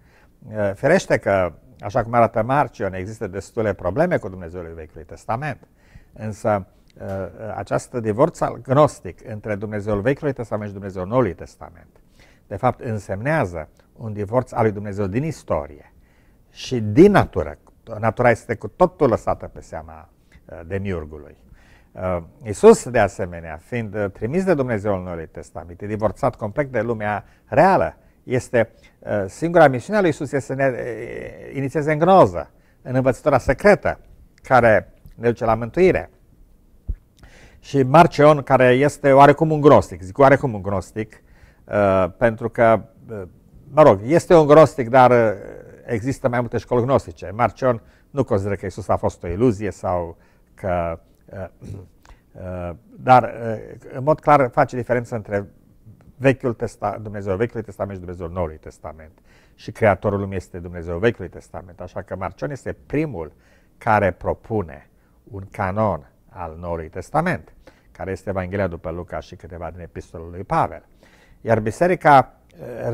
Ferește că, așa cum arată Marcion, există destule probleme cu Dumnezeul Vechiului Testament, însă Uh, această divorț al gnostic între Dumnezeul Vechiului Testament și Dumnezeul Noului Testament, de fapt însemnează un divorț al lui Dumnezeu din istorie și din natură. Natura este cu totul lăsată pe seama uh, demiurgului. Uh, Iisus, de asemenea, fiind trimis de Dumnezeu în Noului Testament, e divorțat complet de lumea reală, este singura misiune a lui Iisus este să ne inițieze în gnoză, în învățătura secretă, care ne duce la mântuire și Marcion, care este oarecum un gnostic, zic oarecum un gnostic, uh, pentru că, uh, mă rog, este un gnostic, dar uh, există mai multe școli gnostice. Marcion nu consideră că Isus a fost o iluzie sau că, uh, uh, dar uh, în mod clar face diferență între Vechiul Testa- Dumnezeu Vechiului Testament și Dumnezeu Noului Testament. Și Creatorul lumii este Dumnezeu Vechiului Testament. Așa că Marcion este primul care propune un canon al Noului Testament, care este Evanghelia după Luca și câteva din epistolul lui Pavel. Iar biserica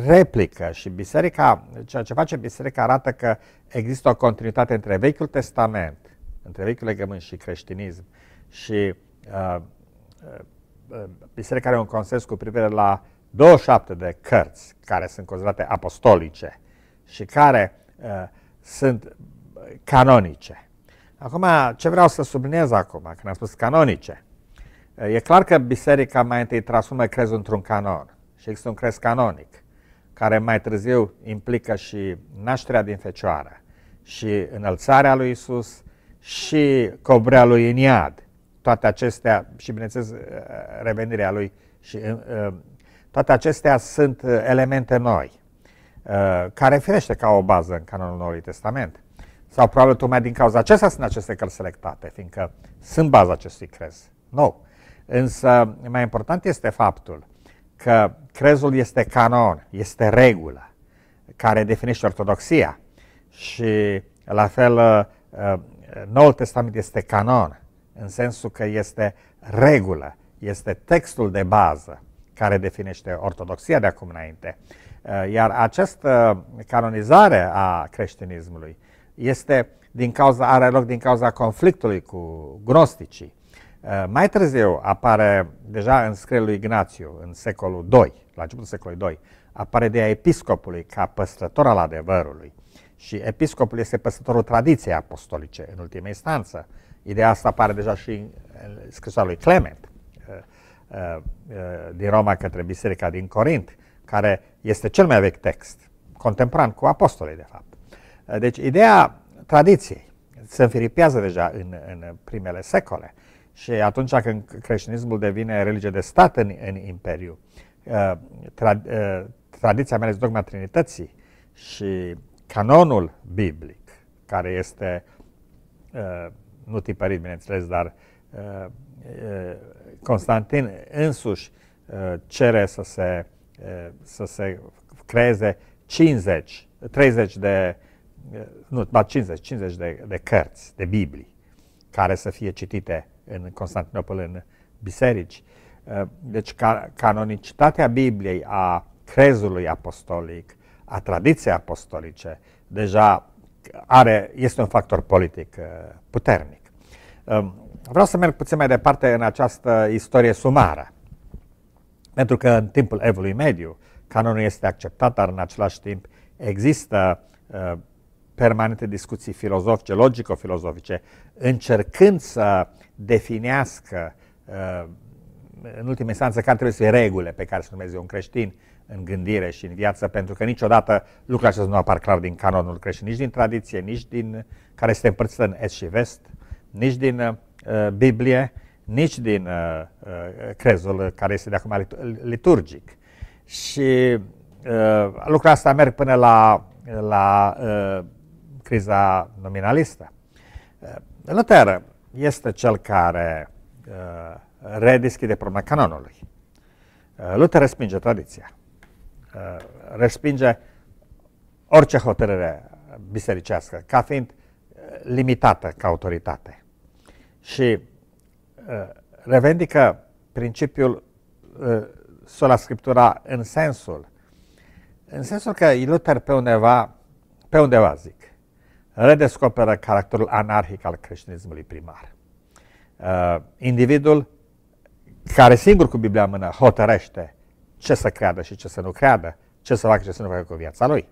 replică și biserica, ceea ce face biserica arată că există o continuitate între Vechiul Testament, între Vechiul Legământ și creștinism și uh, uh, biserica are un consens cu privire la 27 de cărți care sunt considerate apostolice și care uh, sunt canonice. Acum, ce vreau să subliniez acum, când am spus canonice, uh, e clar că biserica mai întâi transformă crezul într-un canon și există un crez canonic, care mai târziu implică și nașterea din fecioară și înălțarea lui Isus și cobrarea lui în iad. Toate acestea și, bineînțeles, revenirea lui și uh, toate acestea sunt elemente noi, uh, care firește ca o bază în canonul Noului Testament. Sau probabil tocmai din cauza acestea sunt aceste cărți selectate, fiindcă sunt baza acestui crez nou. Însă, mai important este faptul că crezul este canon, este regulă, care definește ortodoxia. Și, la fel, uh, Noul Testament este canon, în sensul că este regulă, este textul de bază care definește ortodoxia de acum înainte. Uh, iar această canonizare a creștinismului este din cauza, are loc din cauza conflictului cu gnosticii. Uh, mai târziu apare, deja în scrierea lui Ignațiu, în secolul II, la începutul secolului II, apare ideea episcopului ca păstrător al adevărului. Și episcopul este păstrătorul tradiției apostolice, în ultima instanță. Ideea asta apare deja și în scrisoarea lui Clement uh, uh, din Roma către Biserica din Corint, care este cel mai vechi text, contemporan cu apostolii, de fapt. Deci, ideea tradiției se înfiripează deja în, în primele secole și atunci când creștinismul devine religie de stat în, în Imperiu, uh, tra, uh, tradiția mea este dogma Trinității și canonul biblic, care este uh, nu tipărit, bineînțeles, dar Constantin însuși cere să se, să se creeze 50, 30 de, nu, 50, 50 de, de cărți, de Biblii, care să fie citite în Constantinopol, în biserici. Uh, deci ca, canonicitatea Bibliei, a crezului apostolic, a tradiției apostolice, deja are, este un factor politic uh, puternic. Um, vreau să merg puțin mai departe în această istorie sumară, pentru că în timpul evului mediu canonul este acceptat, dar în același timp există uh, permanente discuții filozofice, logico-filozofice, încercând să definească uh, în ultima instanță care trebuie să fie regulile pe care să numeze un creștin în gândire și în viață, pentru că niciodată lucrurile acestea nu apar clar din canonul creștin, nici din tradiție, nici din care este împărțită în est și vest, nici din uh, Biblie, nici din uh, uh, crezul care este de acum liturgic. Și uh, lucrurile astea merg până la, la uh, criza nominalistă. Uh, Luther este cel care uh, redeschide problema canonului. Uh, Luther respinge tradiția, uh, respinge orice hotărâre bisericească ca fiind uh, limitată ca autoritate și uh, revendică principiul uh, sola scriptura în sensul în sensul că Luther pe undeva, pe undeva zic, redescoperă caracterul anarhic al creștinismului primar. Uh, individul care singur cu Biblia în mână hotărăște ce să creadă și ce să nu creadă, ce să facă și ce să nu facă cu viața lui.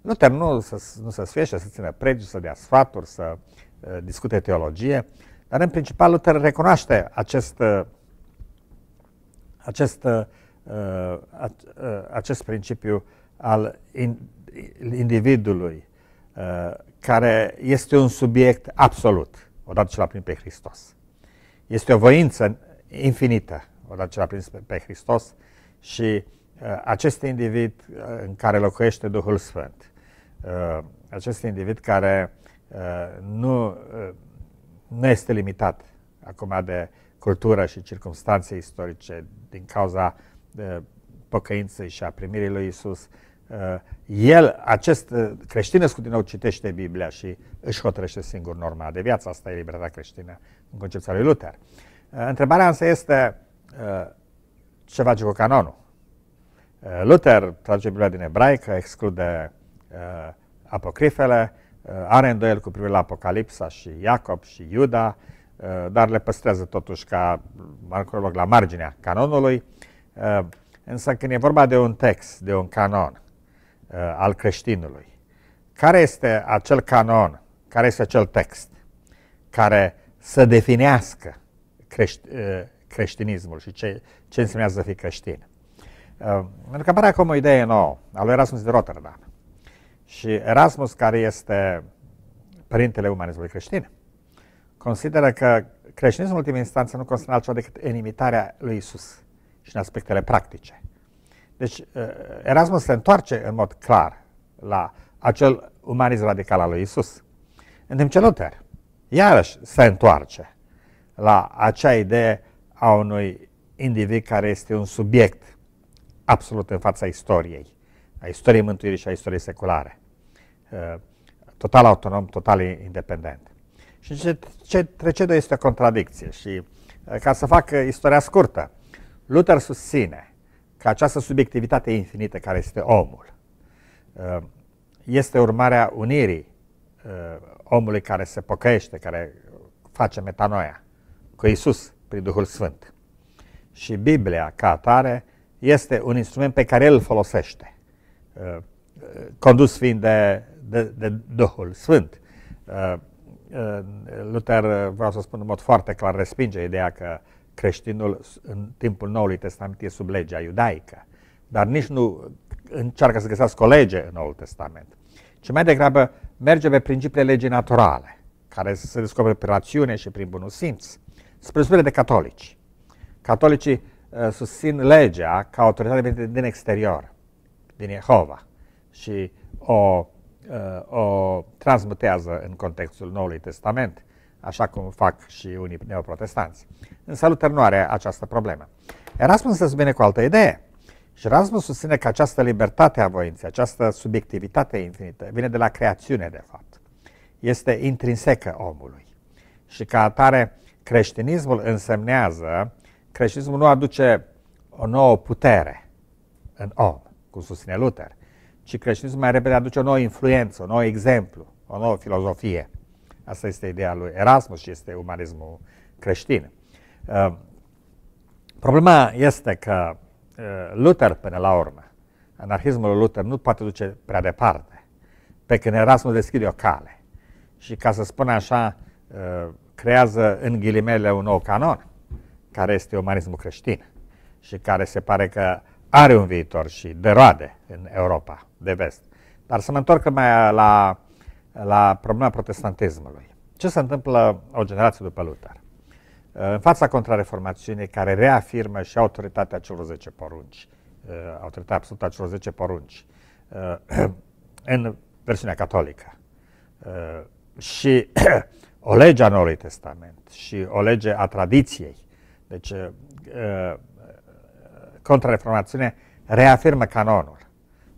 Luther nu, să, nu să sfiește, să țină pregi, să dea sfaturi, să uh, discute teologie, dar în principal Luther recunoaște acest, uh, acest, uh, uh, acest principiu al in, individului uh, care este un subiect absolut, odată ce l-a primit pe Hristos. Este o voință infinită, odată ce l-a primit pe Hristos și uh, acest individ uh, în care locuiește Duhul Sfânt, uh, acest individ care uh, nu, uh, nu este limitat acum de cultură și circunstanțe istorice din cauza de pocăinței și a primirii lui Isus. Uh, el, acest uh, creștin născut din nou, citește Biblia și își hotărăște singur norma de viață. Asta e libertatea creștină în concepția lui Luther. Uh, întrebarea însă este ce face cu canonul? Luther traduce Biblia din ebraică, exclude apocrifele, are îndoiel cu privire la Apocalipsa și Iacob și Iuda, dar le păstrează totuși ca marcorolog la marginea canonului. Însă când e vorba de un text, de un canon uh, al creștinului, care este acel canon, care este acel text care să definească crești, uh, creștinismul și ce, ce înseamnă să fii creștin? Uh, pentru că apare acum o idee nouă, a lui Erasmus de Rotterdam. Și Erasmus, care este părintele umanismului creștin, consideră că creștinismul în ultimă instanță nu consideră altceva decât în imitarea lui Isus și în aspectele practice. Deci uh, Erasmus se întoarce în mod clar la acel umanism radical al lui Isus. În timp ce Luther, iarăși se întoarce la acea idee a unui individ care este un subiect absolut în fața istoriei, a istoriei mântuirii și a istoriei seculare. Uh, total autonom, total independent. Și ce, ce trece este o contradicție. Și uh, ca să fac istoria scurtă, Luther susține că această subiectivitate infinită care este omul uh, este urmarea unirii uh, omului care se pocăiește, care face metanoia cu Isus prin Duhul Sfânt. Și Biblia, ca atare, este un instrument pe care el îl folosește, uh, condus fiind de, de, de Duhul Sfânt. Luther, vreau să spun în mod foarte clar, respinge ideea că creștinul în timpul Noului Testament e sub legea iudaică, dar nici nu încearcă să găsească o lege în Noul Testament, ci mai degrabă merge pe principiile legii naturale, care se descoperă prin rațiune și prin bunul simț, spre de catolici. Catolicii uh, susțin legea ca autoritate din exterior, din Jehova, și o, uh, o transmutează în contextul Noului Testament așa cum fac și unii neoprotestanți. Însă Luther nu are această problemă. Erasmus se susține cu altă idee. Și Erasmus susține că această libertate a voinței, această subiectivitate infinită, vine de la creațiune, de fapt. Este intrinsecă omului. Și ca atare, creștinismul însemnează, creștinismul nu aduce o nouă putere în om, cum susține Luther, ci creștinismul mai repede aduce o nouă influență, un nou exemplu, o nouă filozofie. Asta este ideea lui Erasmus și este umanismul creștin. Uh, problema este că uh, Luther, până la urmă, anarhismul lui Luther nu poate duce prea departe, pe când Erasmus deschide o cale. Și ca să spun așa, uh, creează în ghilimele un nou canon, care este umanismul creștin și care se pare că are un viitor și de roade în Europa de vest. Dar să mă întorc mai la la problema protestantismului. Ce se întâmplă o generație după Luther? În fața contrareformațiunii care reafirmă și autoritatea celor 10 porunci, uh, autoritatea absolută a celor 10 porunci, uh, (clears throat) în versiunea catolică, uh, și (clears throat) o lege a Noului Testament și o lege a tradiției, deci contrareformațiune reafirmă canonul.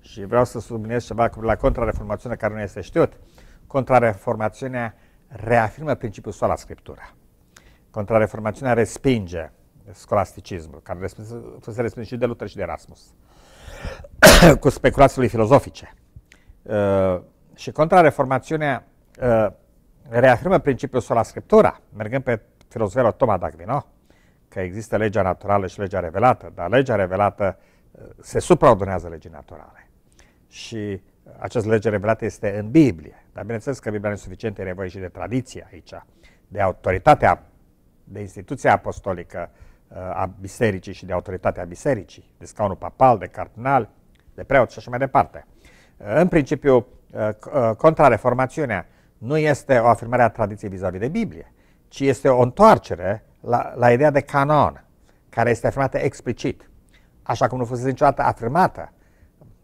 Și vreau să subliniez ceva la contrareformațiune care nu este știut. Contrareformațiunea reafirmă principiul sola Scriptura. Contrareformațiunea respinge scolasticismul, care fusese respins și de Luther și de Erasmus, (coughs) cu speculațiile filozofice. Uh, și contrareformațiunea uh, reafirmă principiul sola Scriptura, mergând pe filozofia Toma d'Aquino, că există legea naturală și legea revelată, dar legea revelată uh, se supraordonează legii naturale. Și această lege revelată este în Biblie. Dar bineînțeles că Biblia nu e suficientă, e nevoie și de tradiție aici, de autoritatea, de instituția apostolică uh, a bisericii și de autoritatea bisericii, de scaunul papal, de cardinal, de preot și așa mai departe. Uh, în principiu, uh, contrareformațiunea nu este o afirmare a tradiției vis-a-vis de Biblie, ci este o întoarcere la, la ideea de canon, care este afirmată explicit, așa cum nu fusese niciodată afirmată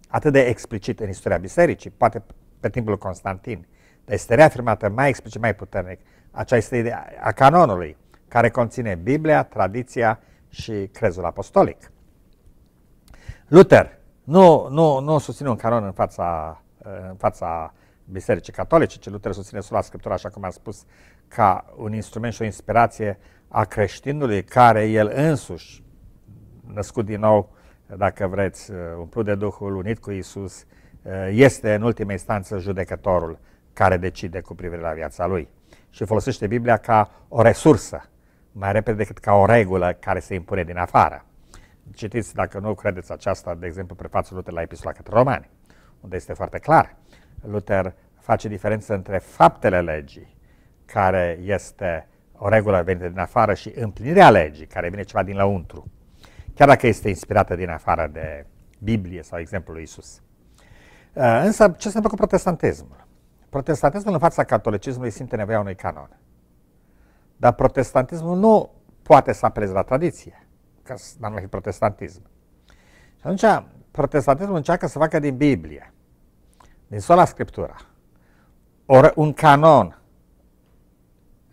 atât de explicit în istoria bisericii, poate pe timpul Constantin, dar este reafirmată mai explicit, mai puternic, această idee a canonului, care conține Biblia, tradiția și crezul apostolic. Luther nu, nu, nu susține un canon în fața, în fața Bisericii Catolice, ci Luther susține sola Scriptura, așa cum am spus, ca un instrument și o inspirație a creștinului care el însuși, născut din nou, dacă vreți, umplut de Duhul, unit cu Isus, este în ultima instanță judecătorul care decide cu privire la viața lui. Și folosește Biblia ca o resursă, mai repede decât ca o regulă care se impune din afară. Citiți, dacă nu credeți aceasta, de exemplu, prefațul Luther la Epistola către Romani, unde este foarte clar. Luther face diferență între faptele legii, care este o regulă venită din afară, și împlinirea legii, care vine ceva din lăuntru, chiar dacă este inspirată din afară de Biblie sau exemplul lui Isus. Uh, însă, ce se întâmplă cu protestantismul? Protestantismul în fața catolicismului simte nevoia unui canon. Dar protestantismul nu poate să apeleze la tradiție, că n fi protestantism. Și atunci, protestantismul încearcă să facă din Biblie, din sola Scriptura, un canon.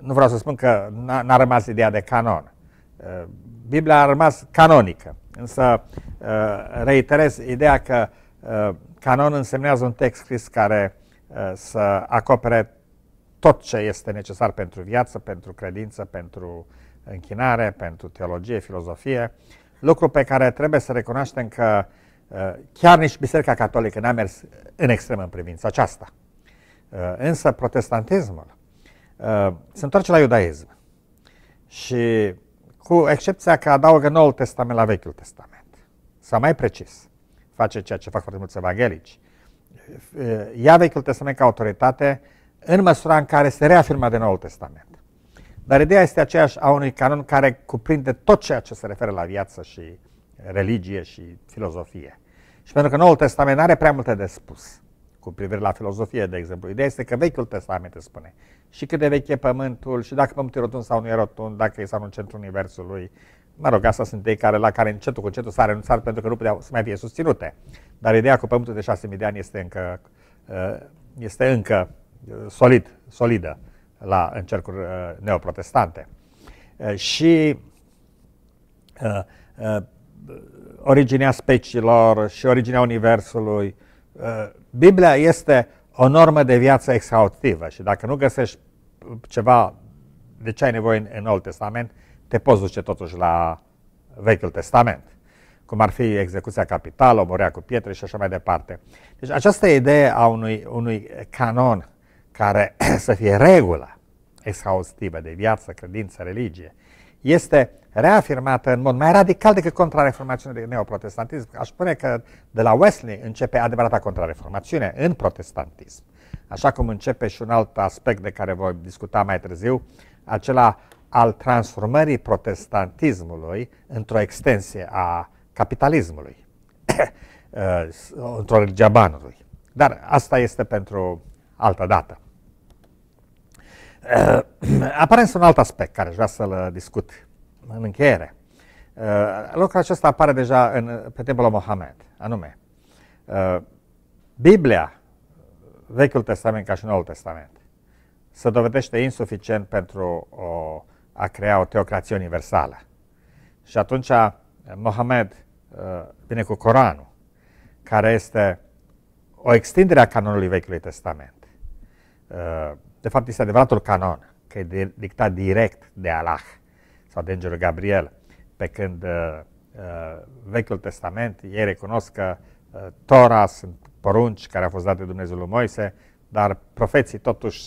Nu vreau să spun că n-a rămas ideea de canon. Uh, Biblia a rămas canonică, însă uh, reiterez ideea că uh, canon însemnează un text scris care să acopere tot ce este necesar pentru viață, pentru credință, pentru închinare, pentru teologie, filozofie, lucru pe care trebuie să recunoaștem că chiar nici Biserica Catolică n-a mers în extrem în privința aceasta. Uh, însă protestantismul uh, se întoarce la iudaism și cu excepția că adaugă Noul Testament la Vechiul Testament. Sau mai precis, face ceea ce fac foarte mulți evanghelici. Uh, ia Vechiul Testament ca autoritate în măsura în care se reafirmă de Noul Testament. Dar ideea este aceeași a unui canon care cuprinde tot ceea ce se referă la viață și religie și filozofie. Și pentru că Noul Testament nu are prea multe de spus cu privire la filozofie, de exemplu. Ideea este că Vechiul Testament spune și cât de vechi e Pământul și dacă Pământul e rotund sau nu e rotund, dacă e sau în centrul Universului. Mă rog, asta sunt ei care, la care încetul cu încetul s-a renunțat pentru că nu puteau să mai fie susținute. Dar ideea cu Pământul de 6.000 de ani este încă, uh, este încă uh, solid, solidă la, în cercuri uh, neoprotestante. Și originea speciilor și originea Universului, Biblia este o normă de viață exhaustivă și dacă nu găsești ceva de ce ai nevoie în, în Noul Testament, te poți duce totuși la Vechiul Testament, cum ar fi execuția capitală, omorea cu pietre și așa mai departe. Deci această idee a unui, unui canon care (clears throat) să fie regulă exhaustivă de viață, credință, religie, este reafirmată în mod mai radical decât contrareformațiunea de neoprotestantism. Aș spune că de la Wesley începe adevărata contrareformațiune în protestantism. Așa cum începe și un alt aspect de care voi discuta mai târziu, acela al transformării protestantismului într-o extensie a capitalismului, (coughs) într-o religia banului. Dar asta este pentru altă dată. (coughs) Apare însă un alt aspect care aș vrea să-l discut în încheiere. Uh, lucrul acesta apare deja în, pe timpul lui Mohamed, anume, uh, Biblia, Vechiul Testament ca și Noul Testament, se dovedește insuficient pentru o, a crea o teocrație universală. Și atunci Mohamed uh, vine cu Coranul, care este o extindere a canonului Vechiului Testament. De fapt, este adevăratul canon, că e dictat direct de Allah sau de Îngerul Gabriel, pe când uh, uh, Vechiul Testament, ei recunosc că uh, Tora sunt porunci care au fost date de Dumnezeu lui Moise, dar profeții totuși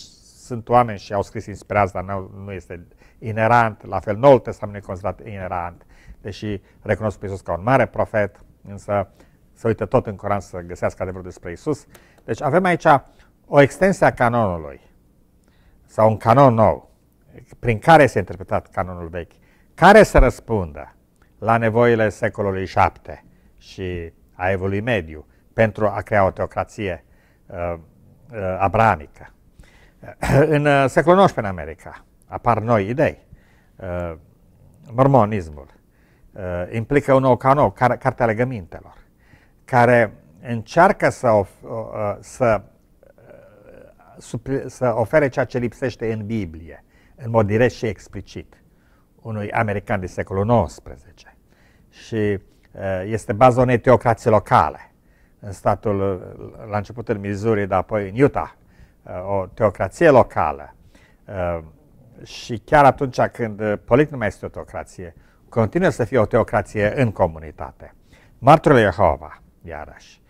sunt oameni și au scris inspirați, dar nu, nu este inerant. La fel, Noul Testament e considerat inerant, deși recunosc pe Iisus ca un mare profet, însă se uită tot în Coran să găsească adevărul despre Isus. Deci avem aici o extensie a canonului sau un canon nou prin care este interpretat canonul vechi, care să răspundă la nevoile secolului VII și a evului mediu pentru a crea o teocrație uh, uh, abramică. (clears throat) În uh, secolul XIX în America apar noi idei. Uh, mormonismul uh, implică un nou canon, car- Cartea Legămintelor, care încearcă să, uh, să să ofere ceea ce lipsește în Biblie, în mod direct și explicit, unui american din secolul XIX. Și este baza unei teocrații locale în statul, la început în Missouri, dar apoi în Utah, o teocrație locală. Și chiar atunci când politic nu mai este o teocrație, continuă să fie o teocrație în comunitate. Marturile Jehova, iarăși,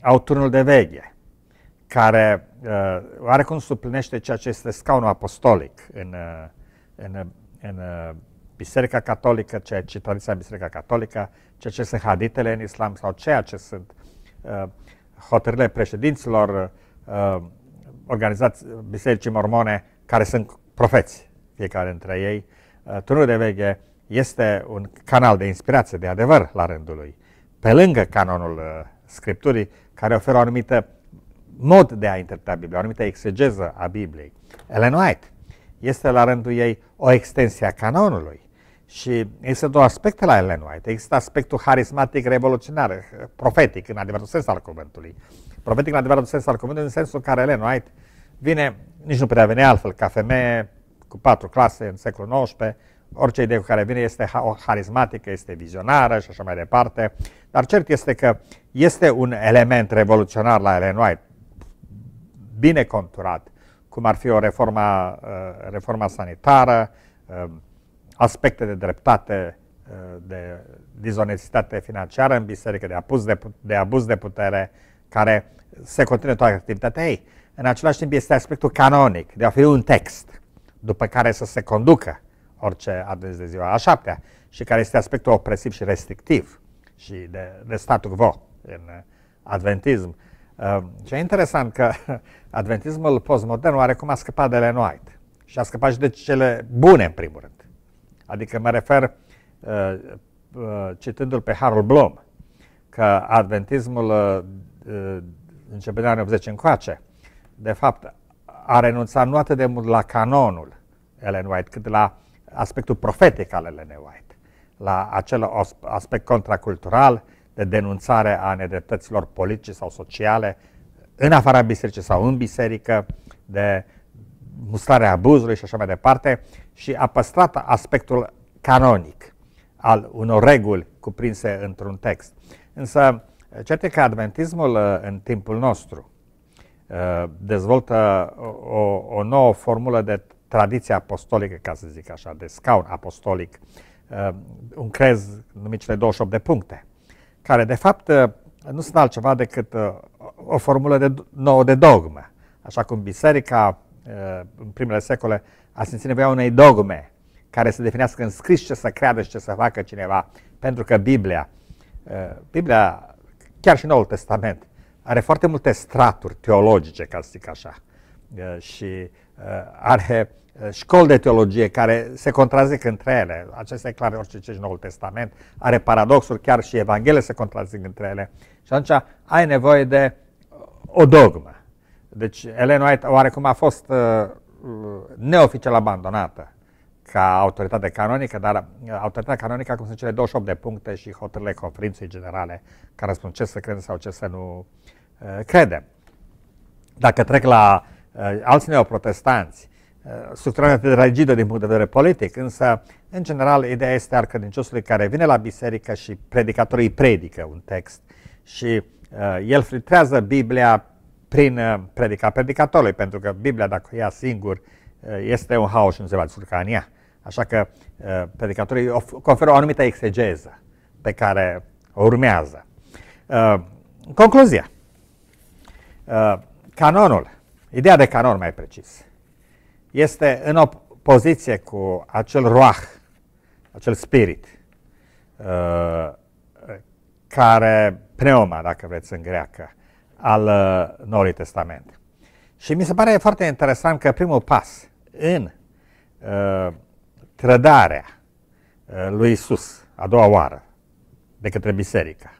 au turnul de veche, care uh, oarecum suplinește ceea ce este scaunul apostolic în, uh, în, în uh, Biserica Catolică, ceea ce tradiția Biserica Catolică, ceea ce sunt haditele în islam sau ceea ce sunt uh, hotărârile președinților uh, organizați Bisericii Mormone, care sunt profeți, fiecare dintre ei. Uh, turnul de veche este un canal de inspirație, de adevăr, la rândul lui. Pe lângă canonul uh, Scripturii, care oferă o anumită mod de a interpreta Biblia, o anumită exegeză a Bibliei. Ellen White este la rândul ei o extensie a canonului. Și există două aspecte la Ellen White. Există aspectul harismatic revoluționar, profetic, în adevăratul sens al cuvântului. Profetic în adevăratul sens al cuvântului, în sensul în care Ellen White vine, nici nu putea veni altfel, ca femeie cu patru clase în secolul XIX, orice idee cu care vine este harismatică, este vizionară și așa mai departe. Dar cert este că este un element revoluționar la Ellen White, bine conturat, cum ar fi o reforma, uh, reforma sanitară, uh, aspecte de dreptate, uh, de dizonestitate financiară în biserică, de abuz de, de, abuz de putere, care se continuă toată activitatea ei. În același timp este aspectul canonic, de a fi un text, după care să se conducă orice adres de ziua a șaptea și care este aspectul opresiv și restrictiv și de, de statul quo în adventism. Uh, și e interesant că (laughs) adventismul postmodern oarecum a scăpat de Ellen White și a scăpat și de cele bune, în primul rând. Adică mă refer, uh, uh, citându-l pe Harold Bloom, că adventismul uh, începând de anii 80 încoace, de fapt, a renunțat nu atât de mult la canonul Ellen White, cât la aspectul profetic al Ellen White, la acel aspect contracultural de denunțare a nedreptăților politice sau sociale în afara bisericii sau în biserică, de mustrarea abuzului și așa mai departe, și a păstrat aspectul canonic al unor reguli cuprinse într-un text. Însă, cert că adventismul uh, în timpul nostru uh, dezvoltă o, o nouă formulă de tradiție apostolică, ca să zic așa, de scaun apostolic, uh, un crez numit cele 28 de puncte, care de fapt nu sunt altceva decât o formulă de, nouă de dogmă. Așa cum biserica în primele secole a simțit nevoia unei dogme care să definească în scris ce să creadă și ce să facă cineva. Pentru că Biblia, Biblia, chiar și Noul Testament, are foarte multe straturi teologice, ca să zic așa, și are școli de teologie care se contrazic între ele. Acesta e clar orice ce Noul Testament. Are paradoxuri, chiar și Evanghelie se contrazic între ele. Și atunci ai nevoie de o dogmă. Deci Ellen White oarecum a fost uh, neoficial abandonată ca autoritate canonică, dar uh, autoritatea canonică cum sunt cele 28 de puncte și hotărârile conferinței generale care spun ce să credem sau ce să nu uh, credem. Dacă trec la uh, alți neoprotestanți, uh, structura de rigidă din punct de vedere politic, însă, în general, ideea este al credinciosului care vine la biserică și predicatorii predică un text și uh, el filtrează Biblia prin uh, predica predicatorului, pentru că Biblia, dacă o ia singur, uh, este un haos și nu se va descurca în ea. Așa că uh, predicatorii conferă o anumită exegeză pe care o urmează. Concluzia. Canonul, ideea de canon mai precis, este în opoziție cu acel roah, acel spirit, care, pneuma, dacă vreți, în greacă, al uh, Noului Testament. Și mi se pare foarte interesant că primul pas în uh, trădarea uh, lui Isus a doua oară de către biserică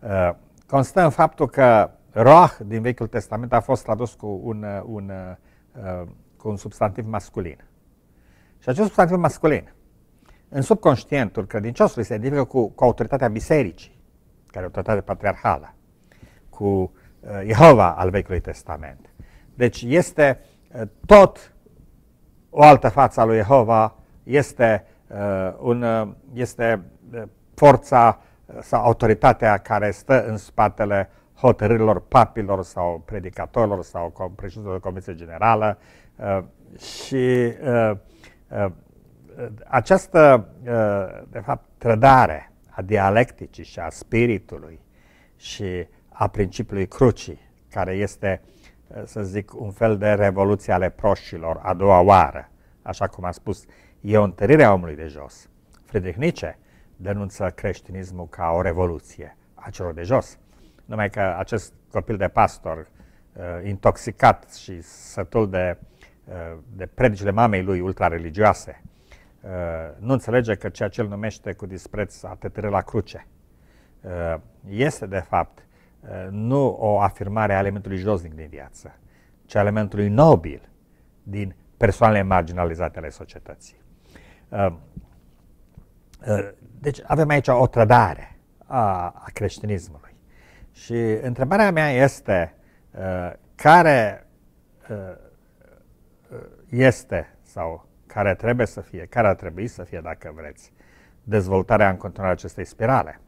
uh, constă în faptul că roah din Vechiul Testament a fost tradus cu un, uh, un, uh, cu un substantiv masculin. Și acest substantiv masculin, în subconștientul credinciosului, se identifică cu, cu autoritatea bisericii, care e autoritate patriarhală cu uh, Jehova al Vechiului Testament. Deci este tot o altă față a lui Jehova, este, un, este forța sau autoritatea care stă în spatele hotărârilor papilor sau predicatorilor sau președintelor de Comisie Generală și această, de fapt, trădare a dialecticii și a spiritului și a principiului crucii, care este, să zic, un fel de revoluție ale proșilor a doua oară, așa cum am spus, e o întărire a omului de jos. Friedrich Nietzsche denunță creștinismul ca o revoluție a celor de jos. Numai că acest copil de pastor, uh, intoxicat și sătul de, uh, de predicile mamei lui ultrareligioase, uh, nu înțelege că ceea ce el numește cu dispreț a te la cruce uh, este de fapt uh, nu o afirmare a elementului josnic din viață, ci a elementului nobil din persoanele marginalizate ale societății. Uh, deci avem aici o trădare a, a creștinismului. Și întrebarea mea este care este sau care trebuie să fie, care ar trebui să fie, dacă vreți, dezvoltarea în continuare acestei spirale.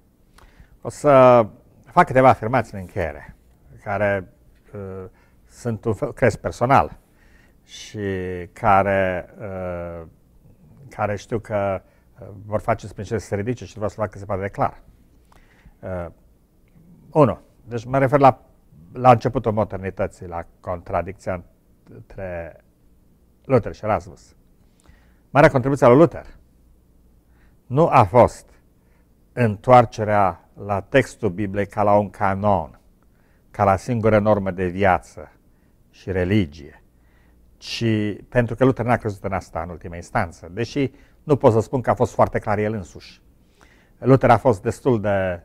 O să fac câteva afirmații în încheiere, care uh, sunt un fel, cresc personal și care, uh, care știu că uh, vor face spre să se ridice și vreau să fac cât se poate de clar. Uh, 1. Deci mă refer la, la începutul modernității, la contradicția între Luther și Erasmus. Marea contribuție a lui Luther nu a fost întoarcerea la textul Bibliei ca la un canon, ca la singură normă de viață și religie, ci pentru că Luther n-a crezut în asta în ultima instanță, deși nu pot să spun că a fost foarte clar el însuși. Luther a fost destul de,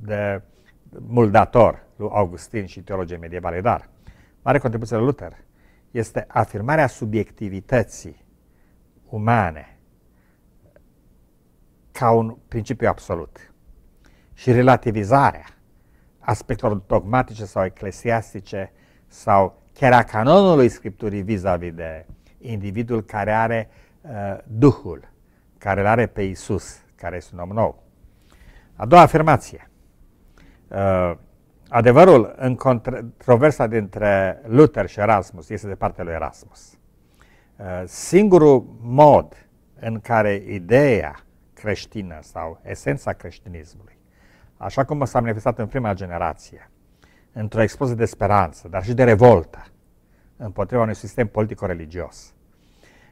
de mult dator lui Augustin și teologie medievale, dar mare contribuție lui Luther este afirmarea subiectivității umane ca un principiu absolut și relativizarea aspectelor dogmatice sau eclesiastice sau chiar a canonului Scripturii vis-a-vis de individul care are uh, Duhul, care îl are pe Isus, care este un om nou. A doua afirmație. Uh, adevărul în controversa dintre Luther și Erasmus este de partea lui Erasmus. Uh, singurul mod în care ideea creștină sau esența creștinismului, așa cum s-a manifestat în prima generație, într-o explozie de speranță, dar și de revoltă împotriva unui sistem politico-religios,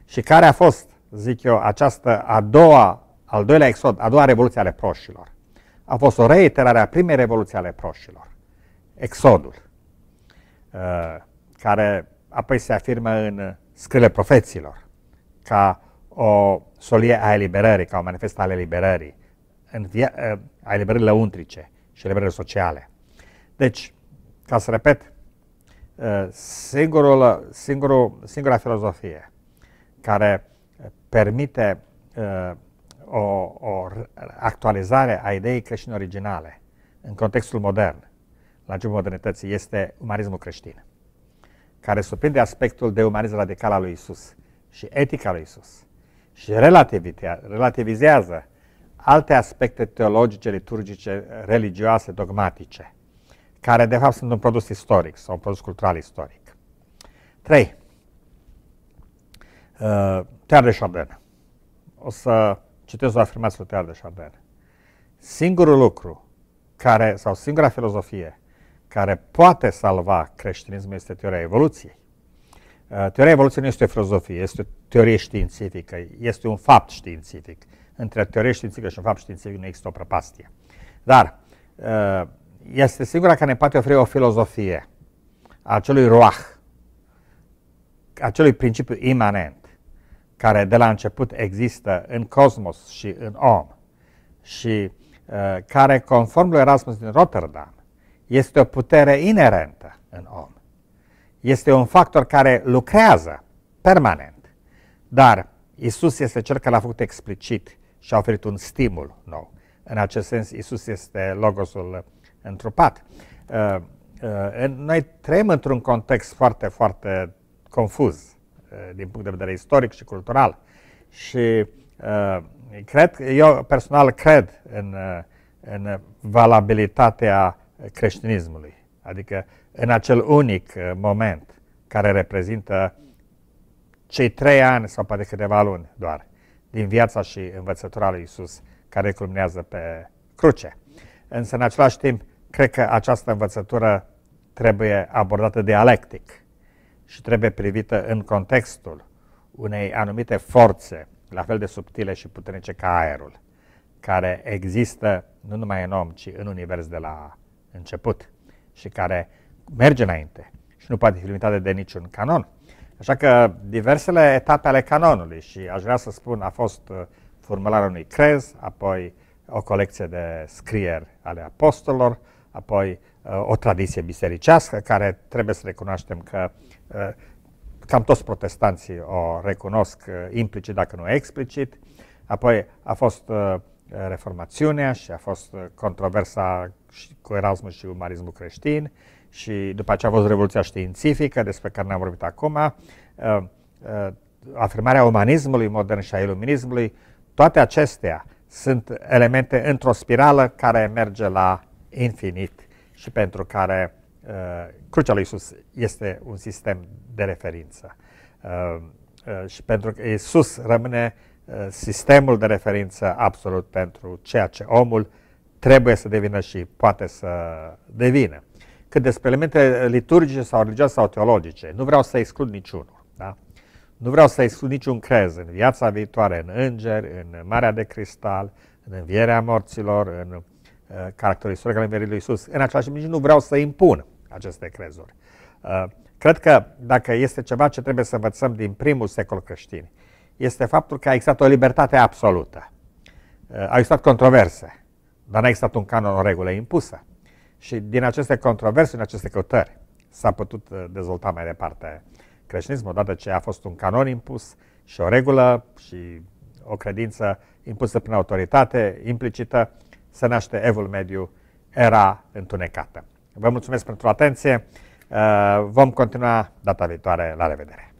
și care a fost, zic eu, această a doua, al doilea exod, a doua revoluție ale proșilor, a fost o reiterare a primei revoluții ale proșilor, exodul, uh, care apoi se afirmă în scrile profeților, ca o solie a eliberării, ca o manifestare a eliberării, în via- ă, a eliberării lăuntrice și eliberării sociale. Deci, ca să repet, ă, singurul, singurul, singura filozofie care permite ă, o, o actualizare a ideii creștine originale în contextul modern, la începutul modernității, este umanismul creștin care surprinde aspectul de umanism radical al lui Isus și etica lui Isus și relativizează alte aspecte teologice, liturgice, religioase, dogmatice, care de fapt sunt un produs istoric sau un produs cultural istoric. 3. Uh, Tear de Chardin. O să citesc o afirmație lui Tear de Chardin. Singurul lucru care, sau singura filozofie care poate salva creștinismul este teoria evoluției. Uh, teoria evoluției nu este o filozofie, este o teorie științifică, este un fapt științific. Între teorie științifică și un fapt științific nu există o prăpastie. Dar uh, este singura care ne poate oferi o filozofie a acelui roah, acelui principiu imanent, care de la început există în cosmos și în om și uh, care, conform lui Erasmus din Rotterdam, este o putere inerentă în om. Este un factor care lucrează permanent. Dar Isus este cel care l-a făcut explicit și a oferit un stimul nou. În acest sens, Isus este logosul întrupat. Uh, uh, noi trăim într-un context foarte, foarte confuz uh, din punct de vedere istoric și cultural și uh, cred, eu personal cred în, uh, în valabilitatea creștinismului, adică în acel unic uh, moment care reprezintă cei trei ani sau poate câteva luni doar din viața și învățătura lui Isus care culminează pe cruce. Însă, în același timp, cred că această învățătură trebuie abordată dialectic și trebuie privită în contextul unei anumite forțe, la fel de subtile și puternice ca aerul, care există nu numai în om, ci în univers de la început și care merge înainte și nu poate fi limitată de niciun canon. Așa că diversele etape ale canonului și aș vrea să spun a fost uh, formularea unui crez, apoi o colecție de scrieri ale apostolilor, apoi uh, o tradiție bisericească care trebuie să recunoaștem că uh, cam toți protestanții o recunosc implicit, dacă nu explicit. Apoi a fost reformațiunea și a fost controversa cu Erasmus și umarismul creștin și după aceea a fost Revoluția Științifică, despre care ne-am vorbit acum, uh, uh, afirmarea umanismului modern și a iluminismului, toate acestea sunt elemente într-o spirală care merge la infinit și pentru care uh, crucea lui Isus este un sistem de referință. Uh, uh, și pentru că Isus rămâne uh, sistemul de referință absolut pentru ceea ce omul trebuie să devină și poate să devină cât despre elemente liturgice sau religioase sau teologice, nu vreau să exclud niciunul. Da? Nu vreau să exclud niciun crez în viața viitoare, în îngeri, în Marea de Cristal, în învierea morților, în uh, caracterul istoric al învierii lui Isus. În același timp, nu vreau să impun aceste crezuri. Uh, cred că dacă este ceva ce trebuie să învățăm din primul secol creștin, este faptul că a existat o libertate absolută. Uh, au existat controverse, dar n-a existat un canon, o regulă impusă. Și din aceste controverse, din aceste căutări, s-a putut uh, dezvolta mai departe creștinismul, odată ce a fost un canon impus și o regulă și o credință impusă prin autoritate implicită, se naște evul mediu, era întunecată. Vă mulțumesc pentru atenție, uh, vom continua data viitoare, la revedere!